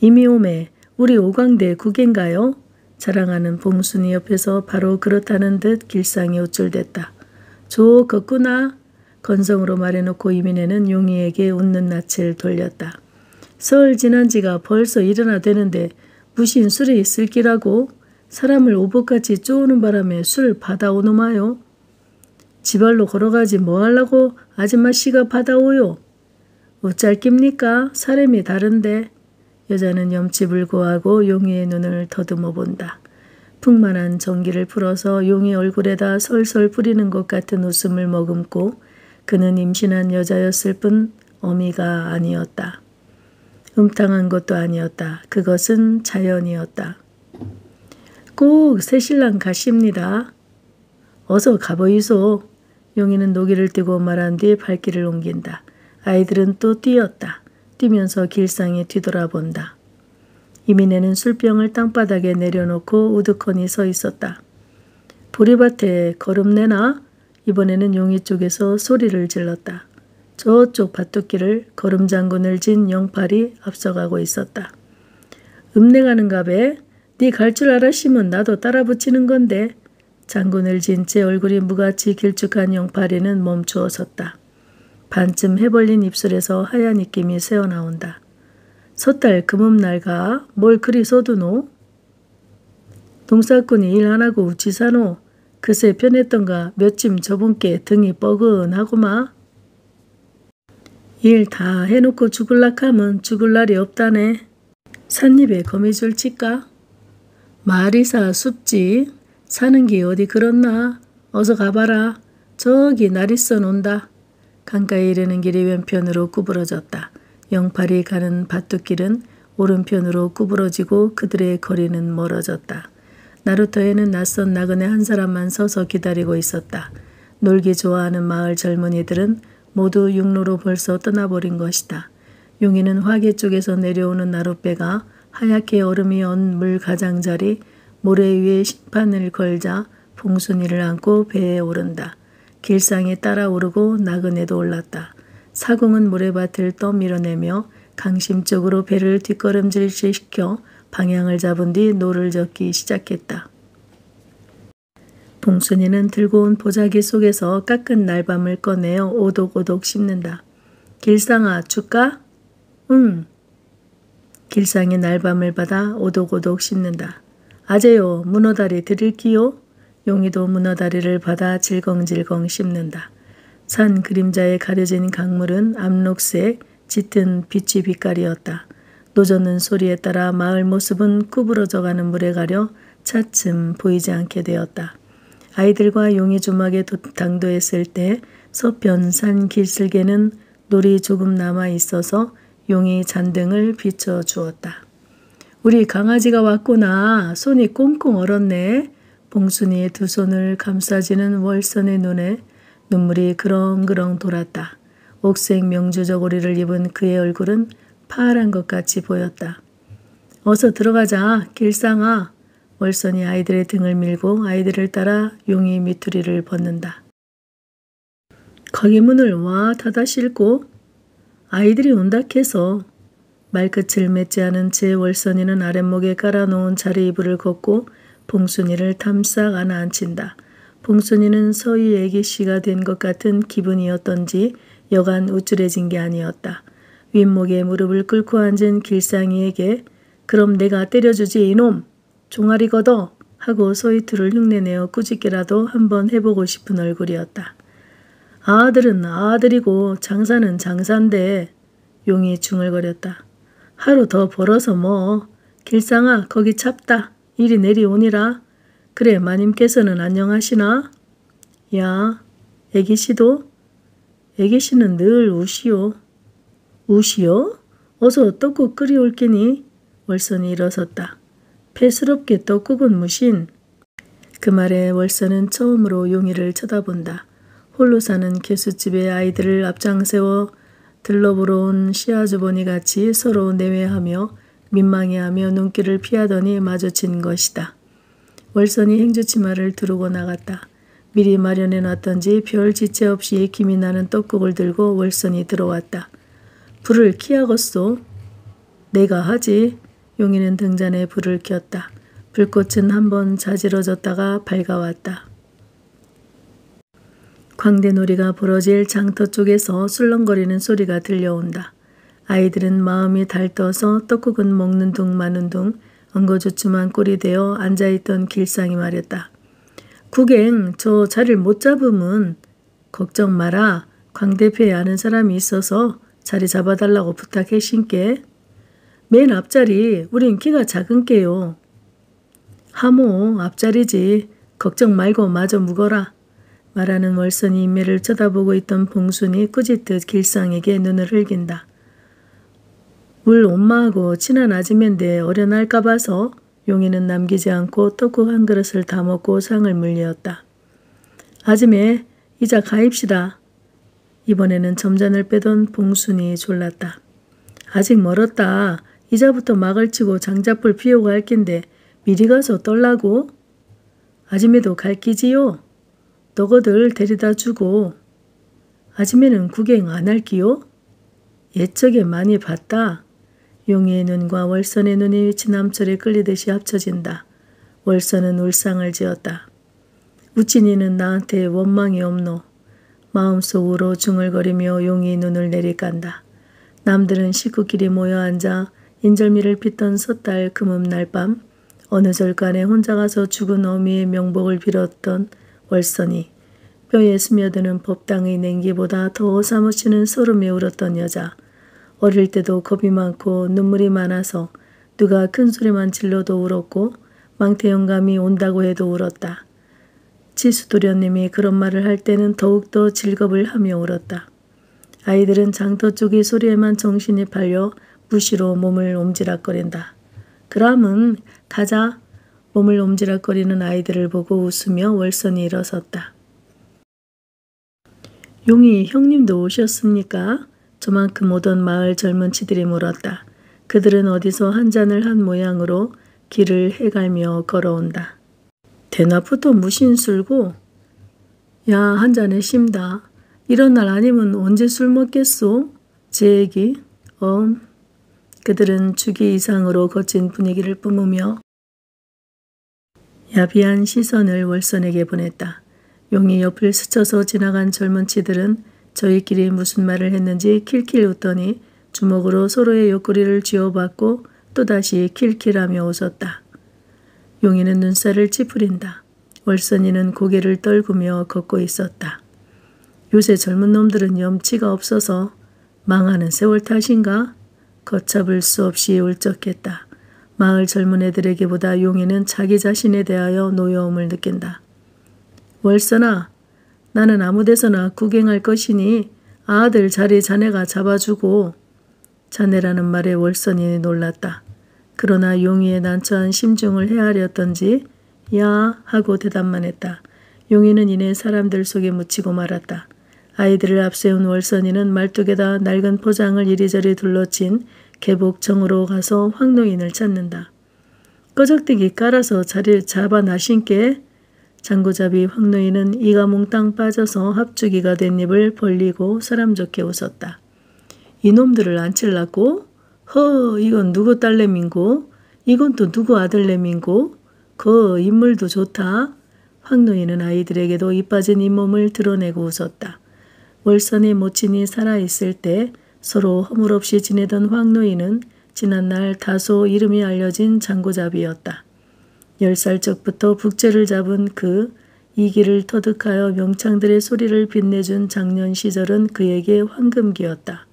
이미 오매 우리 오광대 국인가요? 자랑하는 봉순이 옆에서 바로 그렇다는 듯 길상이 우쭐댔다. 조 걷구나. 건성으로 말해놓고 이민혜는 용희에게 웃는 낯을 돌렸다. 설 지난 지가 벌써 일어나 되는데 무신 술에 있을 기라고 사람을 오복같이 쪼우는 바람에 술 받아오노마요. 지발로 걸어가지 뭐하려고 아줌마 씨가 받아오요. 어쩔 깁니까? 사람이 다른데. 여자는 염치불고하고 용희의 눈을 더듬어 본다. 풍만한 전기를 풀어서 용희 얼굴에다 설설 뿌리는 것 같은 웃음을 머금고 그는 임신한 여자였을 뿐 어미가 아니었다. 음탕한 것도 아니었다. 그것은 자연이었다. 꼭 새신랑 가십니다. 어서 가보이소. 용이는 노기를 띄고 말한 뒤 발길을 옮긴다. 아이들은 또 뛰었다. 뛰면서 길상에 뒤돌아본다. 이민혜는 술병을 땅바닥에 내려놓고 우두커니 서 있었다. 보리밭에 걸음 내나? 이번에는 용이 쪽에서 소리를 질렀다. 저쪽 밭둑길을 걸음장군을 진 영팔이 앞서가고 있었다. 읍내가는가 배? 네 갈 줄 알았으면 나도 따라 붙이는 건데. 장군을 진 채 얼굴이 무같이 길쭉한 영팔이는 멈추어 섰다. 반쯤 해벌린 입술에서 하얀 입김이 새어나온다. 섣달 금음날가 뭘 그리 쏘두노? 동사꾼이 일 안 하고 우치 사노. 그새 편했던가 몇쯤 저분께 등이 뻐근하고마. 일 다 해놓고 죽을락 하면 죽을 날이 없다네. 산입에 거미줄 칠까? 마리사 숲지. 사는 게 어디 그렇나? 어서 가봐라. 저기 날 있어 논다. 강가에 이르는 길이 왼편으로 구부러졌다. 영팔이 가는 밭둑길은 오른편으로 구부러지고 그들의 거리는 멀어졌다. 나루터에는 낯선 나그네 한 사람만 서서 기다리고 있었다. 놀기 좋아하는 마을 젊은이들은 모두 육로로 벌써 떠나버린 것이다. 용이는 화계 쪽에서 내려오는 나룻배가 하얗게 얼음이 언 물 가장자리 모래 위에 심판을 걸자 봉순이를 안고 배에 오른다. 길상이 따라오르고 나그네도 올랐다. 사공은 모래밭을 떠밀어내며 강심 쪽으로 배를 뒷걸음질시켜 방향을 잡은 뒤 노를 젓기 시작했다. 봉순이는 들고 온 보자기 속에서 깎은 날밤을 꺼내어 오독오독 씹는다. 길상아 줄까? 응. 길상이 날밤을 받아 오독오독 씹는다. 아재요 문어다리 드릴기요? 용이도 문어다리를 받아 질겅질겅 씹는다. 산 그림자에 가려진 강물은 암록색 짙은 빛이 빛깔이었다. 노젓는 소리에 따라 마을 모습은 구부러져가는 물에 가려 차츰 보이지 않게 되었다. 아이들과 용이 주막에 당도했을 때 서편 산 길슬개는 놀이 조금 남아 있어서 용이 잔등을 비춰 주었다. 우리 강아지가 왔구나. 손이 꽁꽁 얼었네. 봉순이의 두 손을 감싸지는 월선의 눈에 눈물이 그렁그렁 돌았다. 옥색 명주 저고리를 입은 그의 얼굴은 파란 것 같이 보였다. 어서 들어가자. 길상아. 월선이 아이들의 등을 밀고 아이들을 따라 용이 미투리를 벗는다. 거기 문을 와 닫아 싣고 아이들이 온다 해서 말끝을 맺지 않은 제 월선이는 아랫목에 깔아놓은 자리 이불을 걷고 봉순이를 탐싹 안아 앉힌다. 봉순이는 서희 애기 씨가 된 것 같은 기분이었던지 여간 우쭐해진 게 아니었다. 윗목에 무릎을 꿇고 앉은 길상이에게 그럼 내가 때려주지 이놈 종아리 걷어 하고 서이투를 흉내내어 꾸짖기라도 한번 해보고 싶은 얼굴이었다. 아들은 아들이고 장사는 장사인데 용이 중얼거렸다. 하루 더 벌어서 뭐 길상아 거기 찹다. 이리 내리오니라. 그래 마님께서는 안녕하시나? 야 애기씨도? 애기씨는 늘 우시오. 우시오? 어서 떡국 끓이올 끼니? 월선이 일어섰다. 패스럽게 떡국은 무신. 그 말에 월선은 처음으로 용이를 쳐다본다. 홀로 사는 개수집의 아이들을 앞장세워 들러보러 온 시아주버니 같이 서로 내외하며 민망해하며 눈길을 피하더니 마주친 것이다. 월선이 행주치마를 두르고 나갔다. 미리 마련해 놨던지 별 지체 없이 김이 나는 떡국을 들고 월선이 들어왔다. 불을 키하겠소? 내가 하지. 용이는 등잔에 불을 켰다. 불꽃은 한번 자지러졌다가 밝아왔다. 광대놀이가 벌어질 장터 쪽에서 술렁거리는 소리가 들려온다. 아이들은 마음이 달떠서 떡국은 먹는 둥 마는 둥 엉거주춤한 꼴이 되어 앉아있던 길상이 말했다. 국행 저 자리를 못 잡으면 걱정 마라. 광 대표에 아는 사람이 있어서 자리 잡아달라고 부탁해 신께. 맨 앞자리 우린 키가 작은 게요. 하모 앞자리지 걱정 말고 마저 묵어라. 말하는 월선이 인매를 쳐다보고 있던 봉순이 꾸짖듯 길상에게 눈을 흘긴다. 울 엄마하고 친한 아줌인데 어련할까 봐서 용이는 남기지 않고 떡국 한 그릇을 다 먹고 상을 물리었다. 아줌에 이자 가입시다. 이번에는 점잔을 빼던 봉순이 졸랐다. 아직 멀었다. 이자부터 막을 치고 장작불 피우고 할 낀데 미리 가서 떨라고? 아줌에도 갈 끼지요? 너거들 데려다 주고 아줌에는 구경 안 할기요? 옛적에 많이 봤다. 용이의 눈과 월선의 눈이 지남철에 끌리듯이 합쳐진다. 월선은 울상을 지었다. 우진이는 나한테 원망이 없노. 마음속으로 중얼거리며 용이 눈을 내리간다. 남들은 식구끼리 모여 앉아 인절미를 빚던 섣달 금음날 밤 어느 절간에 혼자 가서 죽은 어미의 명복을 빌었던 월선이 뼈에 스며드는 법당의 냉기보다 더 사무치는 소름이 울었던 여자. 어릴 때도 겁이 많고 눈물이 많아서 누가 큰 소리만 질러도 울었고 망태 영감이 온다고 해도 울었다. 지수도련님이 그런 말을 할 때는 더욱더 즐겁을 하며 울었다. 아이들은 장터 쪽이 소리에만 정신이 팔려 무시로 몸을 옴지락거린다. 그람은 가자. 몸을 옴지락거리는 아이들을 보고 웃으며 월선이 일어섰다. 용이 형님도 오셨습니까? 저만큼 오던 마을 젊은 치들이 물었다. 그들은 어디서 한 잔을 한 모양으로 길을 해갈며 걸어온다. 대낮부터 무신 술고 야 한 잔에 심다. 이런 날 아니면 언제 술 먹겠소? 제 얘기? 엄. 그들은 주기 이상으로 거친 분위기를 뿜으며 야비한 시선을 월선에게 보냈다. 용이 옆을 스쳐서 지나간 젊은 치들은 저희끼리 무슨 말을 했는지 킬킬 웃더니 주먹으로 서로의 옆구리를 쥐어받고 또다시 킬킬하며 웃었다. 용이는 눈살을 찌푸린다. 월선이는 고개를 떨구며 걷고 있었다. 요새 젊은 놈들은 염치가 없어서 망하는 세월 탓인가? 걷잡을 수 없이 울적했다. 마을 젊은 애들에게보다 용이는 자기 자신에 대하여 노여움을 느낀다. 월선아, 나는 아무 데서나 구경할 것이니 아들 자리 자네가 잡아주고 자네라는 말에 월선이 놀랐다. 그러나 용이의 난처한 심중을 헤아렸던지 야 하고 대답만 했다. 용이는 이내 사람들 속에 묻히고 말았다. 아이들을 앞세운 월선이는 말뚝에다 낡은 포장을 이리저리 둘러친 개복청으로 가서 황노인을 찾는다. 꺼적대기 깔아서 자리를 잡아 나신께 장구잡이 황노인은 이가 몽땅 빠져서 합주기가 된 입을 벌리고 사람 좋게 웃었다. 이놈들을 안 칠라고? 허 이건 누구 딸내민고? 이건 또 누구 아들내민고? 그 인물도 좋다. 황노인은 아이들에게도 이 빠진 잇몸을 드러내고 웃었다. 월선의 모친이 살아있을 때 서로 허물없이 지내던 황노인은 지난날 다소 이름이 알려진 장구잡이였다. 열 살 적부터 북제를 잡은 그 이기를 터득하여 명창들의 소리를 빛내준 작년 시절은 그에게 황금기였다.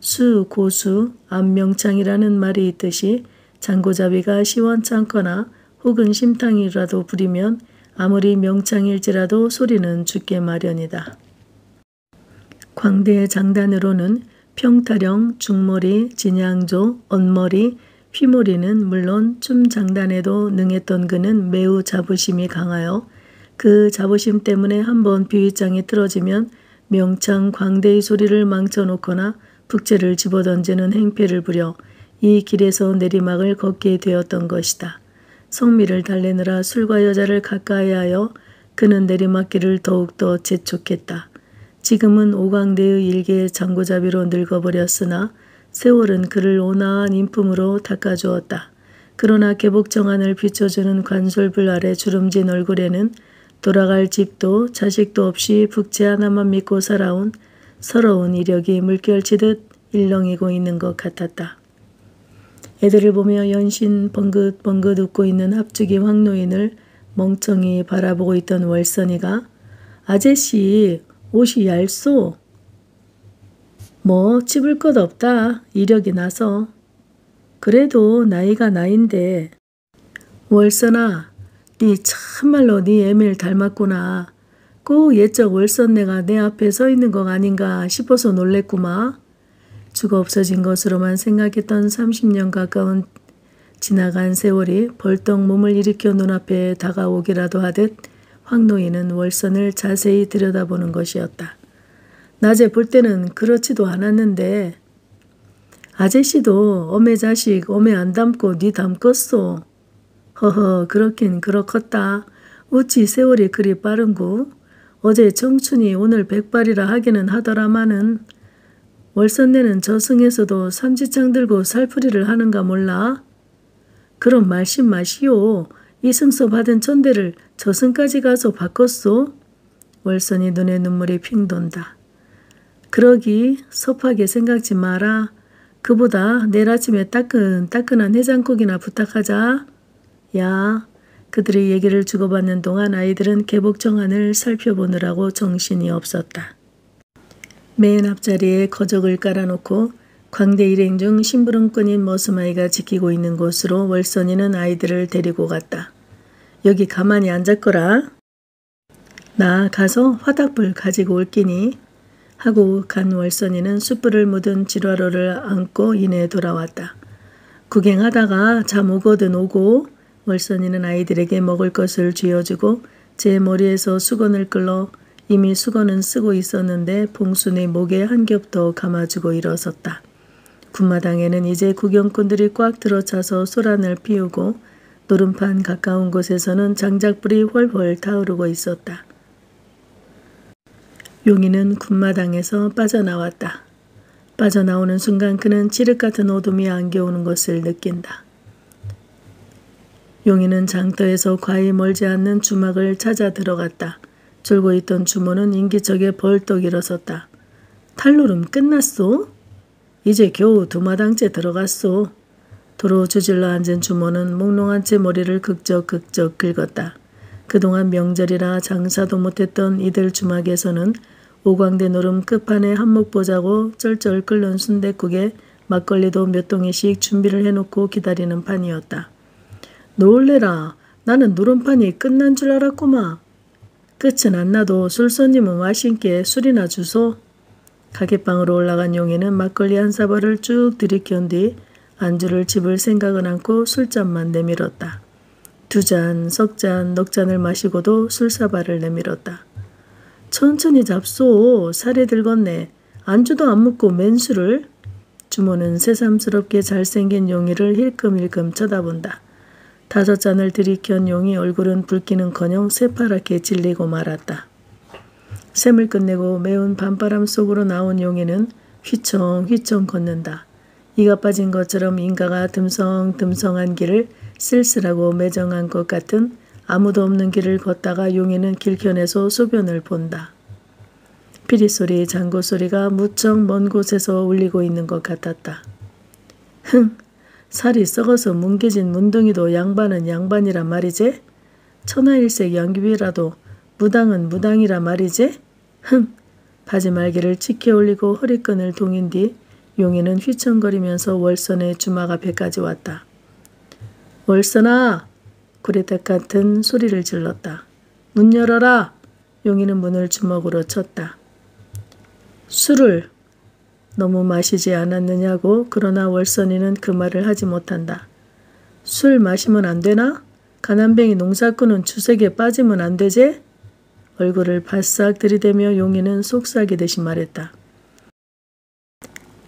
수, 고수, 암명창이라는 말이 있듯이 장고잡이가 시원찮거나 혹은 심탕이라도 부리면 아무리 명창일지라도 소리는 죽게 마련이다. 광대의 장단으로는 평타령, 중머리, 진양조, 언머리, 휘몰이는 물론 춤 장단에도 능했던 그는 매우 자부심이 강하여 그 자부심 때문에 한번 비위장이 틀어지면 명창 광대의 소리를 망쳐놓거나 북제를 집어던지는 행패를 부려 이 길에서 내리막을 걷게 되었던 것이다. 성미를 달래느라 술과 여자를 가까이 하여 그는 내리막길을 더욱더 재촉했다. 지금은 오광대의 일개 장구잡이로 늙어버렸으나 세월은 그를 온화한 인품으로 닦아주었다. 그러나 개복 정안을 비춰주는 관솔불 아래 주름진 얼굴에는 돌아갈 집도 자식도 없이 북채 하나만 믿고 살아온 서러운 이력이 물결치듯 일렁이고 있는 것 같았다. 애들을 보며 연신 벙긋벙긋 웃고 있는 합주기 황노인을 멍청이 바라보고 있던 월선이가 아저씨 옷이 얇소. 뭐 찝을 것 없다. 이력이 나서. 그래도 나이가 나인데. 월선아 네 참말로 네 애밀 닮았구나. 꼭 옛적 월선내가 내 앞에 서 있는 것 아닌가 싶어서 놀랬구마. 죽어 없어진 것으로만 생각했던 30년 가까운 지나간 세월이 벌떡 몸을 일으켜 눈앞에 다가오기라도 하듯 황노인은 월선을 자세히 들여다보는 것이었다. 낮에 볼 때는 그렇지도 않았는데 아저씨도 어메 자식 어메 안 닮고 니 닮겠소. 허허 그렇긴 그렇겠다. 어찌 세월이 그리 빠른고. 어제 청춘이 오늘 백발이라 하기는 하더라마는 월선내는 저승에서도 삼지창 들고 살풀이를 하는가 몰라. 그럼 말씀 마시오. 이승서 받은 천대를 저승까지 가서 바꿨소. 월선이 눈에 눈물이 핑 돈다. 그러기 섭하게 생각지 마라. 그보다 내일 아침에 따끈따끈한 해장국이나 부탁하자. 야, 그들의 얘기를 주고받는 동안 아이들은 개복 정안을 살펴보느라고 정신이 없었다. 맨 앞자리에 거적을 깔아놓고 광대 일행 중 심부름꾼인 머스마이가 지키고 있는 곳으로 월선이는 아이들을 데리고 갔다. 여기 가만히 앉았거라. 나 가서 화답불 가지고 올기니 하고 간 월선이는 숯불을 묻은 지화로를 안고 이내 돌아왔다. 구경하다가 잠 오거든 오고 월선이는 아이들에게 먹을 것을 쥐어주고 제 머리에서 수건을 끌러 이미 수건은 쓰고 있었는데 봉순의 목에 한 겹 더 감아주고 일어섰다. 군마당에는 이제 구경꾼들이 꽉 들어차서 소란을 피우고 노름판 가까운 곳에서는 장작불이 훨훨 타오르고 있었다. 용이는 군마당에서 빠져나왔다. 빠져나오는 순간 그는 칠흑 같은 어둠이 안겨오는 것을 느낀다. 용이는 장터에서 과히 멀지 않는 주막을 찾아 들어갔다. 졸고 있던 주모는 인기척에 벌떡 일어섰다. 탈노름 끝났소? 이제 겨우 두 마당째 들어갔소. 도로 주질러 앉은 주모는 몽롱한 채 머리를 극적극적 긁었다. 그동안 명절이라 장사도 못했던 이들 주막에서는 오광대 노름 끝판에 한몫 보자고 쩔쩔 끓는 순대국에 막걸리도 몇 동이씩 준비를 해놓고 기다리는 판이었다. 놀래라. 나는 노름판이 끝난 줄 알았구마. 끝은 안 나도 술손님은 와신께 술이나 주소. 가게방으로 올라간 용이는 막걸리 한 사발을 쭉 들이켠 뒤 안주를 집을 생각은 않고 술잔만 내밀었다. 두 잔, 석 잔, 넉 잔을 마시고도 술사발을 내밀었다. 천천히 잡소. 살이 들겄네. 안주도 안 묻고 맨술을. 주모는 새삼스럽게 잘생긴 용이를 힐끔힐끔 쳐다본다. 다섯 잔을 들이켠 용이 얼굴은 붉기는커녕 새파랗게 질리고 말았다. 샘을 끝내고 매운 밤바람 속으로 나온 용이는 휘청휘청 걷는다. 이가 빠진 것처럼 인가가 듬성듬성한 길을 쓸쓸하고 매정한 것 같은 아무도 없는 길을 걷다가 용이는 길편에서 소변을 본다. 피리소리, 장고소리가 무척 먼 곳에서 울리고 있는 것 같았다. 흥! 살이 썩어서 뭉개진 문둥이도 양반은 양반이란 말이지? 천하일색 양귀비라도 무당은 무당이라 말이지? 흠! 바지 말기를 치켜 올리고 허리끈을 동인 뒤 용이는 휘청거리면서 월선의 주막 앞에까지 왔다. 월선아! 구레닭 같은 소리를 질렀다. 문 열어라! 용이는 문을 주먹으로 쳤다. 술을 너무 마시지 않았느냐고 그러나 월선이는 그 말을 하지 못한다. 술 마시면 안 되나? 가난뱅이 농사꾼은 주색에 빠지면 안 되제? 얼굴을 바싹 들이대며 용이는 속삭이듯이 말했다.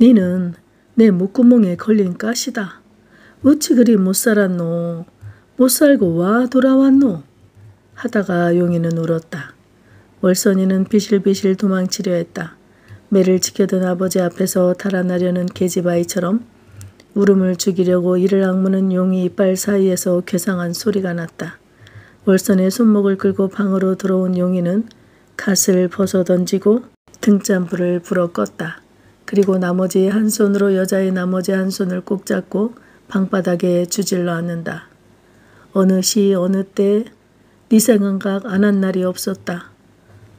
니는 내 목구멍에 걸린 가시다. 어찌 그리 못 살았노? 못 살고 와 돌아왔노? 하다가 용이는 울었다. 월선이는 비실비실 도망치려 했다. 매를 지켜던 아버지 앞에서 달아나려는 계집아이처럼 울음을 죽이려고 이를 악무는 용이 이빨 사이에서 괴상한 소리가 났다. 월선의 손목을 끌고 방으로 들어온 용이는 갓을 벗어 던지고 등잔불을 불어 껐다. 그리고 나머지 한 손으로 여자의 나머지 한 손을 꼭 잡고 방바닥에 주질러 앉는다. 어느 시 어느 때 네 생각 안 한 날이 없었다.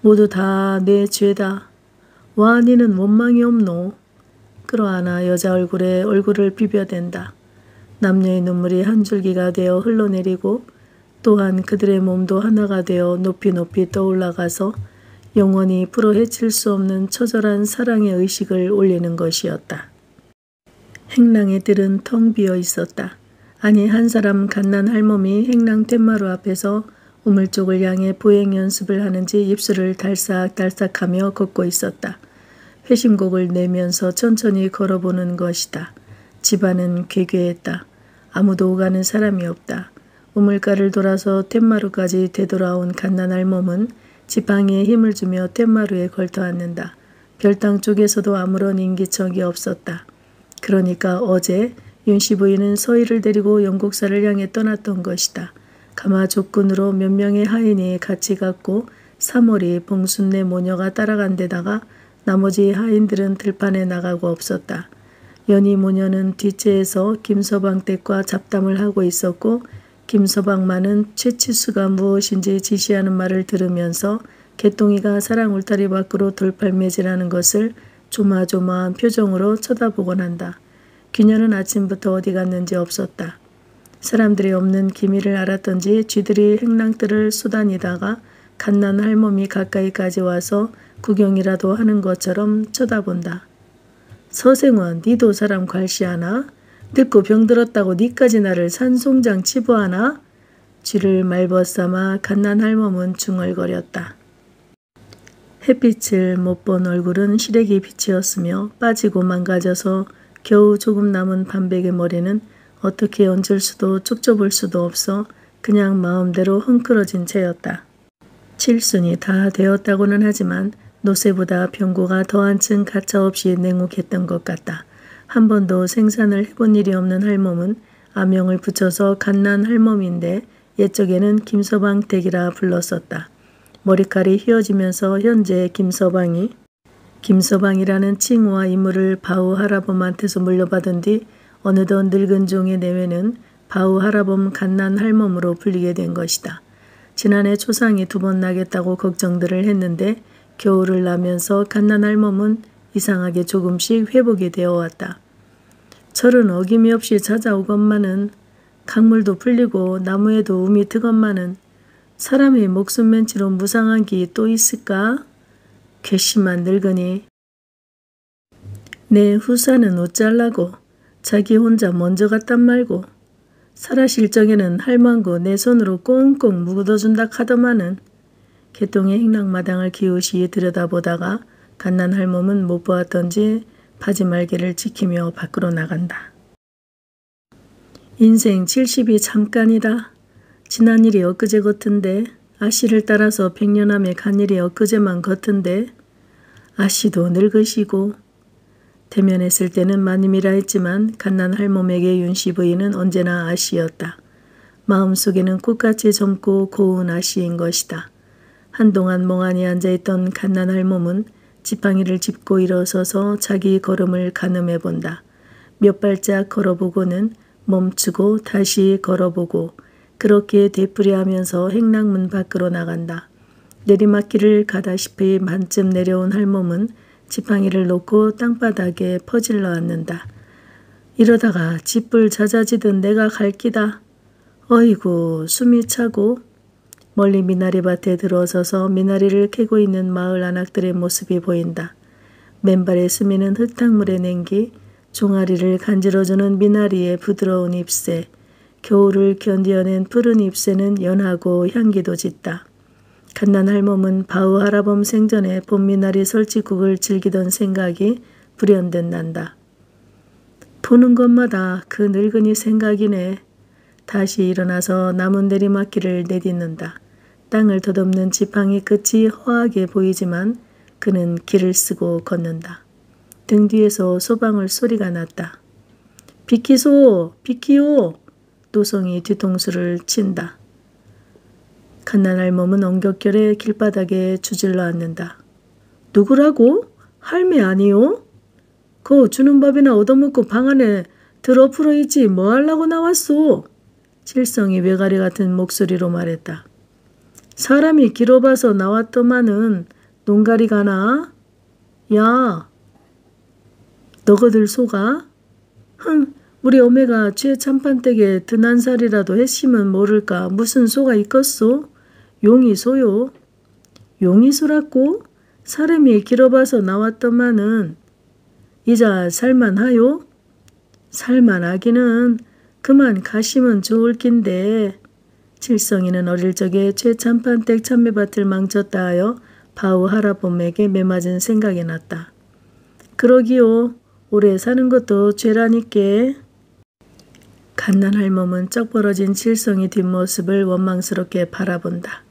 모두 다 내 죄다. 와 니는 원망이 없노. 끌어안아 여자 얼굴에 얼굴을 비벼댄다. 남녀의 눈물이 한 줄기가 되어 흘러내리고 또한 그들의 몸도 하나가 되어 높이 높이 떠올라가서 영원히 풀어 헤칠 수 없는 처절한 사랑의 의식을 올리는 것이었다. 행랑의 들은 텅 비어 있었다. 아니 한 사람 갓난 할멈이 행랑 툇마루 앞에서 우물 쪽을 향해 보행 연습을 하는지 입술을 달싹달싹하며 걷고 있었다. 회심곡을 내면서 천천히 걸어보는 것이다. 집안은 괴괴했다. 아무도 오가는 사람이 없다. 우물가를 돌아서 툇마루까지 되돌아온 갓난할 몸은 지팡이에 힘을 주며 툇마루에 걸터앉는다. 별당 쪽에서도 아무런 인기척이 없었다. 그러니까 어제 윤씨 부인은 서희를 데리고 영국사를 향해 떠났던 것이다. 가마 조건으로 몇 명의 하인이 같이 갔고 3월이 봉순내 모녀가 따라간 데다가 나머지 하인들은 들판에 나가고 없었다. 연희 모녀는 뒷채에서 김서방 댁과 잡담을 하고 있었고 김서방만은 최치수가 무엇인지 지시하는 말을 들으면서 개똥이가 사랑 울타리 밖으로 돌팔매질하는 것을 조마조마한 표정으로 쳐다보곤 한다. 귀녀는 아침부터 어디 갔는지 없었다. 사람들이 없는 기미를 알았던지 쥐들이 행랑들을 쏘다니다가 갓난 할멈이 가까이까지 와서 구경이라도 하는 것처럼 쳐다본다. 서생원, 니도 사람 괄시하나? 듣고 병들었다고 니까지 나를 산송장 치부하나? 쥐를 말벗삼아 갓난 할멈은 중얼거렸다. 햇빛을 못 본 얼굴은 시래기 빛이었으며 빠지고 망가져서 겨우 조금 남은 반백의 머리는 어떻게 얹을 수도 쭉접을 수도 없어 그냥 마음대로 헝클어진 채였다. 칠순이 다 되었다고는 하지만 노새보다 병고가 더 한층 가차없이 냉혹했던 것 같다. 한 번도 생산을 해본 일이 없는 할멈은 아명을 붙여서 갓난 할멈인데 옛적에는 김서방 댁이라 불렀었다. 머리칼이 휘어지면서 현재 김서방이 김서방이라는 칭호와 인물을 바우 할아범한테서 물려받은 뒤 어느덧 늙은 종의 내외는 바우 할아범 갓난 할멈으로 불리게 된 것이다. 지난해 초상이 두 번 나겠다고 걱정들을 했는데 겨울을 나면서 갓난 할멈은 이상하게 조금씩 회복이 되어 왔다. 철은 어김이 없이 찾아오건만은 강물도 풀리고 나무에도 um이 트건만은 사람이 목숨 맨치로 무상한 기 또 있을까? 괘씸한 늙은이. 내 후사는 어잘라고 자기 혼자 먼저 갔단 말고 살아실 적에는 할망구 내 손으로 꽁꽁 묻어준다 카더만은 개똥의 행락마당을 기우시 들여다보다가 갓난 할멈은 못 보았던지 바지 말개를 지키며 밖으로 나간다. 인생 70이 잠깐이다. 지난 일이 엊그제 같은데 아씨를 따라서 백년함에 간 일이 엊그제만 같은데 아씨도 늙으시고 대면했을 때는 마님이라 했지만 갓난 할멈에게 윤씨 부인은 언제나 아씨였다. 마음속에는 꽃같이 젊고 고운 아씨인 것이다. 한동안 멍하니 앉아있던 갓난할 몸은 지팡이를 짚고 일어서서 자기 걸음을 가늠해 본다. 몇 발짝 걸어보고는 멈추고 다시 걸어보고 그렇게 되풀이하면서 행랑문 밖으로 나간다. 내리막길을 가다시피 반쯤 내려온 할멈은 지팡이를 놓고 땅바닥에 퍼질러 앉는다. 이러다가 집불 잦아지던 내가 갈 기다. 어이구 숨이 차고 멀리 미나리밭에 들어서서 미나리를 캐고 있는 마을 안악들의 모습이 보인다. 맨발에 스미는 흙탕물에 냉기, 종아리를 간지러주는 미나리의 부드러운 잎새, 겨울을 견디어낸 푸른 잎새는 연하고 향기도 짙다. 갓난 할멈은 바우 할아범 생전에 봄미나리 설치국을 즐기던 생각이 불현듯 난다. 보는 것마다 그 늙은이 생각이네. 다시 일어나서 나무 내리막길을 내딛는다. 땅을 덧없는 지팡이 끝이 허하게 보이지만 그는 길을 쓰고 걷는다. 등 뒤에서 소방울 소리가 났다. 비키소! 비키요! 노성이 뒤통수를 친다. 갓난할 몸은 엉겹결에 길바닥에 주질러 앉는다. 누구라고? 할매 아니요? 그 주는 밥이나 얻어먹고 방 안에 들어 풀어 있지 뭐 하려고 나왔소? 칠성이 외가리 같은 목소리로 말했다. 사람이 길어봐서 나왔더만은 농가리 가나? 야, 너거들 소가? 흥, 우리 어메가 죄 참판댁에 드난 살이라도 했으면 모를까 무슨 소가 있겠소? 용이 소요. 용이 소라고? 사람이 길어봐서 나왔더만은 이자 살만하요? 살만하기는 그만 가시면 좋을 낀데 칠성이는 어릴 적에 최참판댁 참매밭을 망쳤다 하여 바우 할아범에게 매맞은 생각이 났다. 그러기요. 오래 사는 것도 죄라니께. 갓난할 몸은 쩍 벌어진 칠성이 뒷모습을 원망스럽게 바라본다.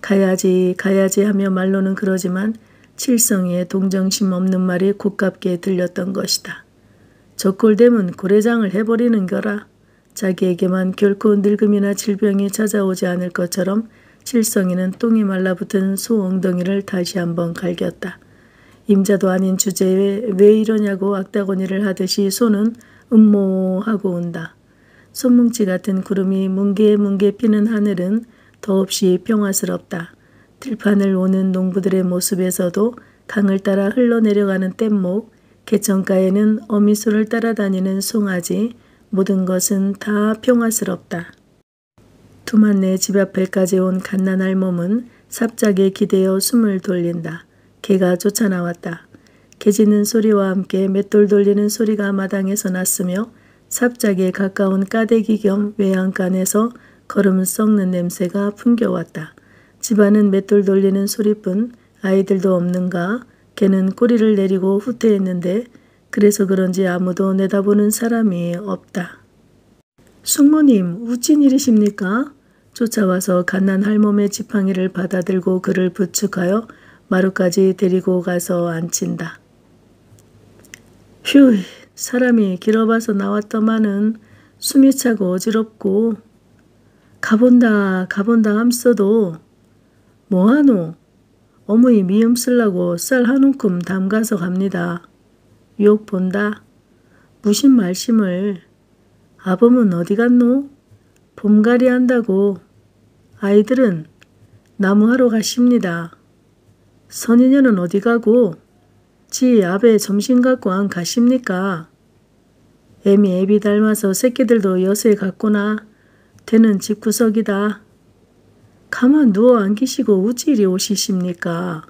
가야지 가야지 하며 말로는 그러지만 칠성이의 동정심 없는 말이 곱깝게 들렸던 것이다. 저꼴되면 고래장을 해버리는 거라. 자기에게만 결코 늙음이나 질병이 찾아오지 않을 것처럼 칠성이는 똥이 말라붙은 소 엉덩이를 다시 한번 갈겼다. 임자도 아닌 주제에 왜 이러냐고 악다고니를 하듯이 소는 음모하고 온다. 손뭉치 같은 구름이 뭉게뭉게 피는 하늘은 더없이 평화스럽다. 들판을 오는 농부들의 모습에서도 강을 따라 흘러내려가는 뗏목, 개천가에는 어미소를 따라다니는 송아지, 모든 것은 다 평화스럽다. 두만내 집 앞에까지 온 갓난할 몸은 삽작에 기대어 숨을 돌린다. 개가 쫓아나왔다. 개 짖는 소리와 함께 맷돌 돌리는 소리가 마당에서 났으며 삽작에 가까운 까대기 겸 외양간에서 걸음 썩는 냄새가 풍겨왔다. 집안은 맷돌 돌리는 소리뿐 아이들도 없는가 개는 꼬리를 내리고 후퇴했는데 그래서 그런지 아무도 내다보는 사람이 없다. 숙모님 우찐 일이십니까? 쫓아와서 갓난 할멈의 지팡이를 받아들고 그를 부축하여 마루까지 데리고 가서 앉힌다. 휴, 사람이 길어봐서 나왔더만은 숨이 차고 어지럽고 가본다 가본다 함써도 뭐하노? 어머니 미음 쓸라고 쌀 한 움큼 담가서 갑니다. 욕 본다. 무신 말씀을 아범은 어디 갔노? 봄가리 한다고 아이들은 나무하러 가십니다. 선인녀는 어디 가고 지 아베 점심 갖고 안 가십니까? 애미 애비 닮아서 새끼들도 여수에 갔구나. 되는 집구석이다. 가만 누워 안 계시고 우찌 이리 오시십니까?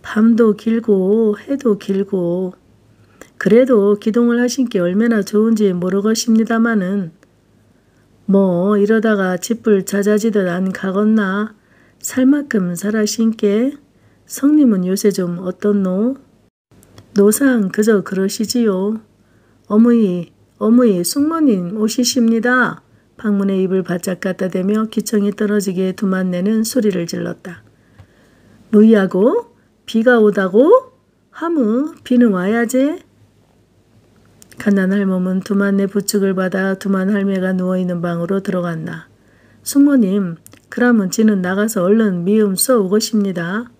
밤도 길고 해도 길고 그래도 기동을 하신 게 얼마나 좋은지 모르겠습니다마는 뭐 이러다가 집불 잦아지듯 안 가겠나 살 만큼 살아신께 성님은 요새 좀 어떻노? 노상 그저 그러시지요. 어머니 어머니 숙모님 오시십니다. 방문의 입을 바짝 갖다 대며 기청이 떨어지게 두만내는 소리를 질렀다. 무이하고 비가 오다고? 하무 비는 와야지. 갓난 할멈은 두만네 부축을 받아 두만 할매가 누워있는 방으로 들어갔나. 숙모님 그러면 지는 나가서 얼른 미음 써오것입니다.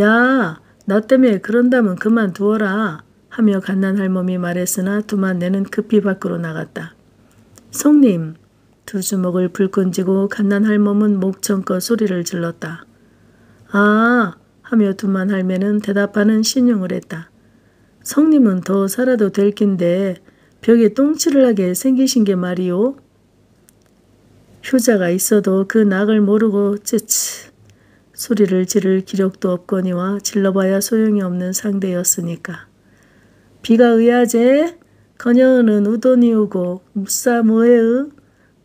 야, 나 때문에 그런다면 그만 두어라 하며 갓난 할멈이 말했으나 두만네는 급히 밖으로 나갔다. 성님, 두 주먹을 불끈 쥐고 갓난 할멈은 목청껏 소리를 질렀다. 아, 하며 두만 할매는 대답하는 신용을 했다. 성님은 더 살아도 될 낀데 벽에 똥칠을 하게 생기신 게 말이오. 효자가 있어도 그 낙을 모르고 쯔츠 소리를 지를 기력도 없거니와 질러봐야 소용이 없는 상대였으니까. 비가 의하제 거녀는 우돈이오고 묵사 뭐에으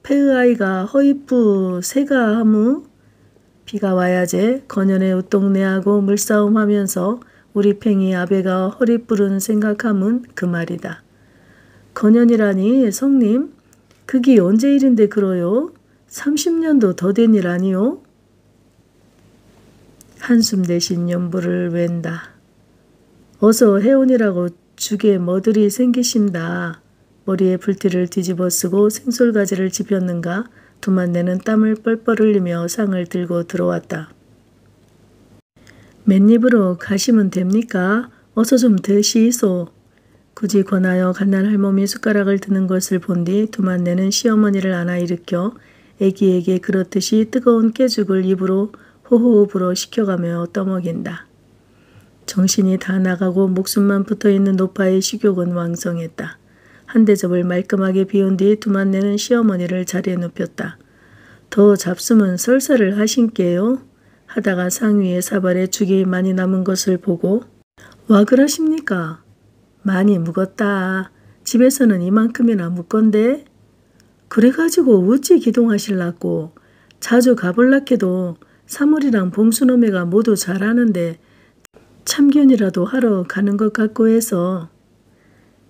폐의 아이가 허이뿌 새가 하무 비가 와야제 거년의 웃동네하고 물싸움하면서 우리 팽이 아베가 허리 뿌른 생각함은 그 말이다. 거년이라니 성님 그게 언제 일인데 그러요? 30년도 더 된 일 아니요? 한숨 대신 연부를 웬다. 어서 해온이라고 죽에 머들이 생기신다. 머리에 불티를 뒤집어 쓰고 생솔가지를 집혔는가 두만내는 땀을 뻘뻘 흘리며 상을 들고 들어왔다. 맨입으로 가시면 됩니까? 어서 좀 드시소. 굳이 권하여 갓난 할멈이 숟가락을 드는 것을 본 뒤 두만내는 시어머니를 안아 일으켜 애기에게 그렇듯이 뜨거운 깨죽을 입으로 불어 시켜가며 떠먹인다. 정신이 다 나가고 목숨만 붙어있는 노파의 식욕은 왕성했다. 한 대접을 말끔하게 비운 뒤 두만내는 시어머니를 자리에 눕혔다. 더 잡수면 설사를 하신께요? 하다가 상위의 사발에 죽이 많이 남은 것을 보고 와 그러십니까? 많이 묵었다. 집에서는 이만큼이나 묵건데 그래가지고 어찌 기동하실라고 자주 가볼락해도 사물이랑 봉수놈매가 모두 잘하는데 참견이라도 하러 가는 것 같고 해서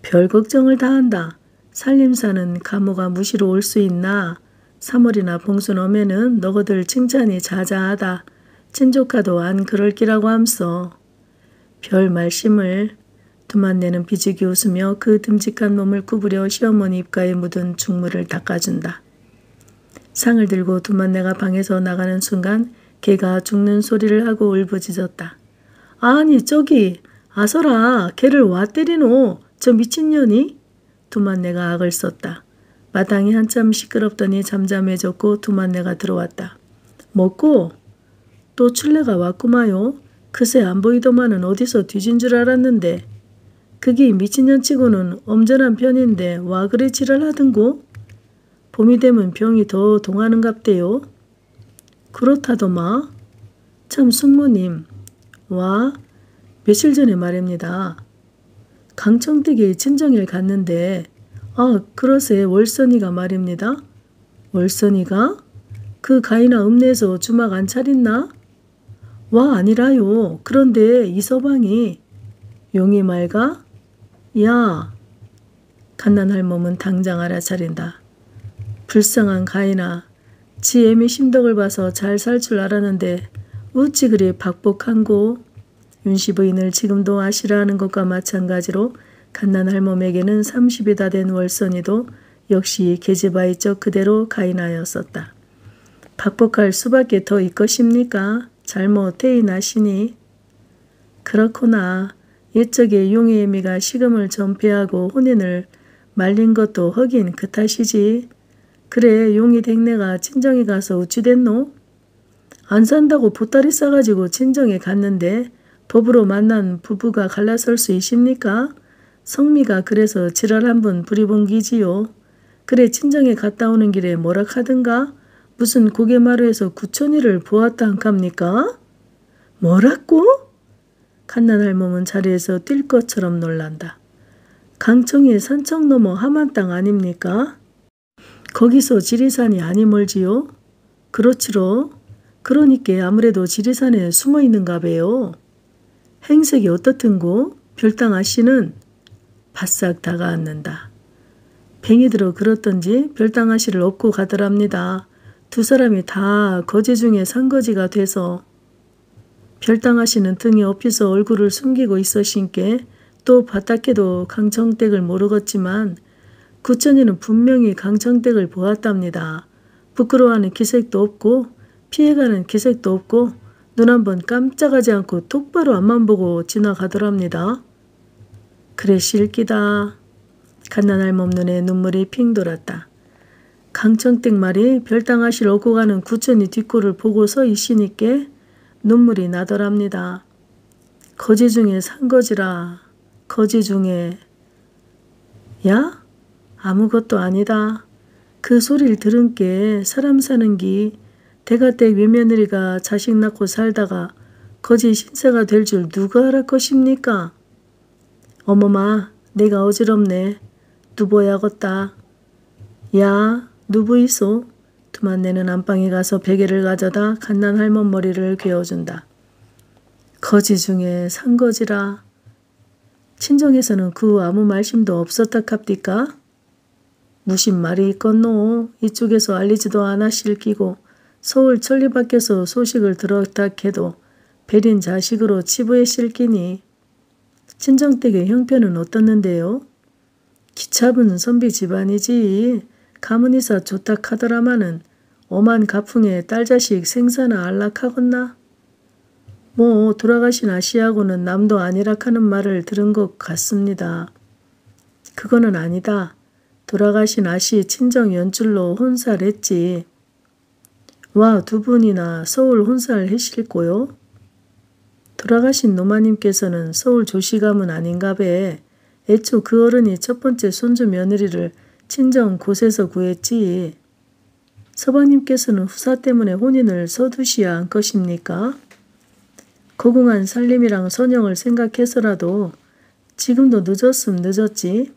별 걱정을 다 한다. 살림사는 감호가 무시로 올 수 있나? 사물이나 봉수놈매는 너거들 칭찬이 자자하다. 친조카도 안 그럴 기라고 함서. 별 말씀을 두만내는 비죽이 웃으며 그 듬직한 몸을 구부려 시어머니 입가에 묻은 죽물을 닦아준다. 상을 들고 두만내가 방에서 나가는 순간 개가 죽는 소리를 하고 울부짖었다. 아니 저기 아서라 개를 와 때리노 저 미친년이? 두만내가 악을 썼다. 마당이 한참 시끄럽더니 잠잠해졌고 두만내가 들어왔다. 먹고 또 출래가 왔구마요. 그새 안 보이더만은 어디서 뒤진 줄 알았는데 그게 미친년치고는 엄전한 편인데 와 그래 지랄하던고? 봄이 되면 병이 더 동하는갑대요. 그렇다더마. 참 숙모님 와 며칠 전에 말입니다. 강청댁에 친정일 갔는데 아 그러세 월선이가 말입니다. 월선이가? 그 가이나 읍내에서 주막 안 차렸나? 와 아니라요. 그런데 이 서방이 용이 말가? 야 갓난 할멈은 당장 알아차린다. 불쌍한 가이나 지 애미 심덕을 봐서 잘 살 줄 알았는데 어찌 그리 박복한고 윤씨 부인을 지금도 아시라 하는 것과 마찬가지로 갓난 할멈에게는 30이 다 된 월선이도 역시 계집아이 적 그대로 가인하였었다. 박복할 수밖에 더 있것입니까? 잘못 태인하시니? 그렇구나. 옛적에 용의 애미가 시금을 전폐하고 혼인을 말린 것도 허긴 그 탓이지. 그래 용이 댕내가 친정에 가서 우찌됐노? 안 산다고 보따리 싸가지고 친정에 갔는데 법으로 만난 부부가 갈라설 수 있습니까? 성미가 그래서 지랄 한번 부리본 기지요. 그래 친정에 갔다 오는 길에 뭐라 카든가? 무슨 고개마루에서 구천이를 보았다 한갑니까? 뭐라고? 갓난 할멈은 자리에서 뛸 것처럼 놀란다. 강청이 산청 넘어 함한 땅 아닙니까? 거기서 지리산이 아니 멀지요? 그렇지로. 그러니까 아무래도 지리산에 숨어 있는가 봐요. 행색이 어떻든고 별당 아씨는 바싹 다가앉는다. 뱅이 들어 그렇던지 별당 아씨를 업고 가더랍니다. 두 사람이 다 거제 중에 산거지가 돼서 별당 아씨는 등에 업혀서 얼굴을 숨기고 있으신께 또 바닥에도 강청댁을 모르겠지만 구천이는 분명히 강청댁을 보았답니다. 부끄러워하는 기색도 없고 피해가는 기색도 없고 눈 한 번 깜짝하지 않고 똑바로 앞만 보고 지나가더랍니다. 그래 실기다. 갓난할멈 눈에 눈물이 핑 돌았다. 강청댁 말이 별당아실 얻고 가는 구천이 뒷골을 보고 서 있으니께 눈물이 나더랍니다. 거지 중에 산 거지라. 거지 중에 야? 아무것도 아니다. 그 소리를 들은 게 사람 사는 기 대가댁 외며느리가 자식 낳고 살다가 거지 신세가 될 줄 누가 알을 것입니까? 어머마 내가 어지럽네. 누보야겠다. 야 있어? 두만내는 안방에 가서 베개를 가져다 갓난 할멈 머리를 괴어준다. 거지 중에 산 거지라. 친정에서는 그 아무 말씀도 없었다 캅디까? 무슨 말이 있건노 이쪽에서 알리지도 않아 실기고 서울 천리 밖에서 소식을 들었다 해도 베린 자식으로 치부에 실기니 친정댁의 형편은 어떻는데요? 기차분 선비 집안이지 가문이사 좋다 카더라마는 오만 가풍에 딸 자식 생사나 안락하겠나? 뭐 돌아가신 아씨하고는 남도 아니라 하는 말을 들은 것 같습니다. 그거는 아니다. 돌아가신 아씨 친정 연줄로 혼살했지. 와 두 분이나 서울 혼살 했실고요? 돌아가신 노마님께서는 서울 조시감은 아닌가배. 애초 그 어른이 첫 번째 손주 며느리를 친정 곳에서 구했지. 서방님께서는 후사 때문에 혼인을 서두시야 한 것입니까? 고궁한 살림이랑 선영을 생각해서라도 지금도 늦었음 늦었지.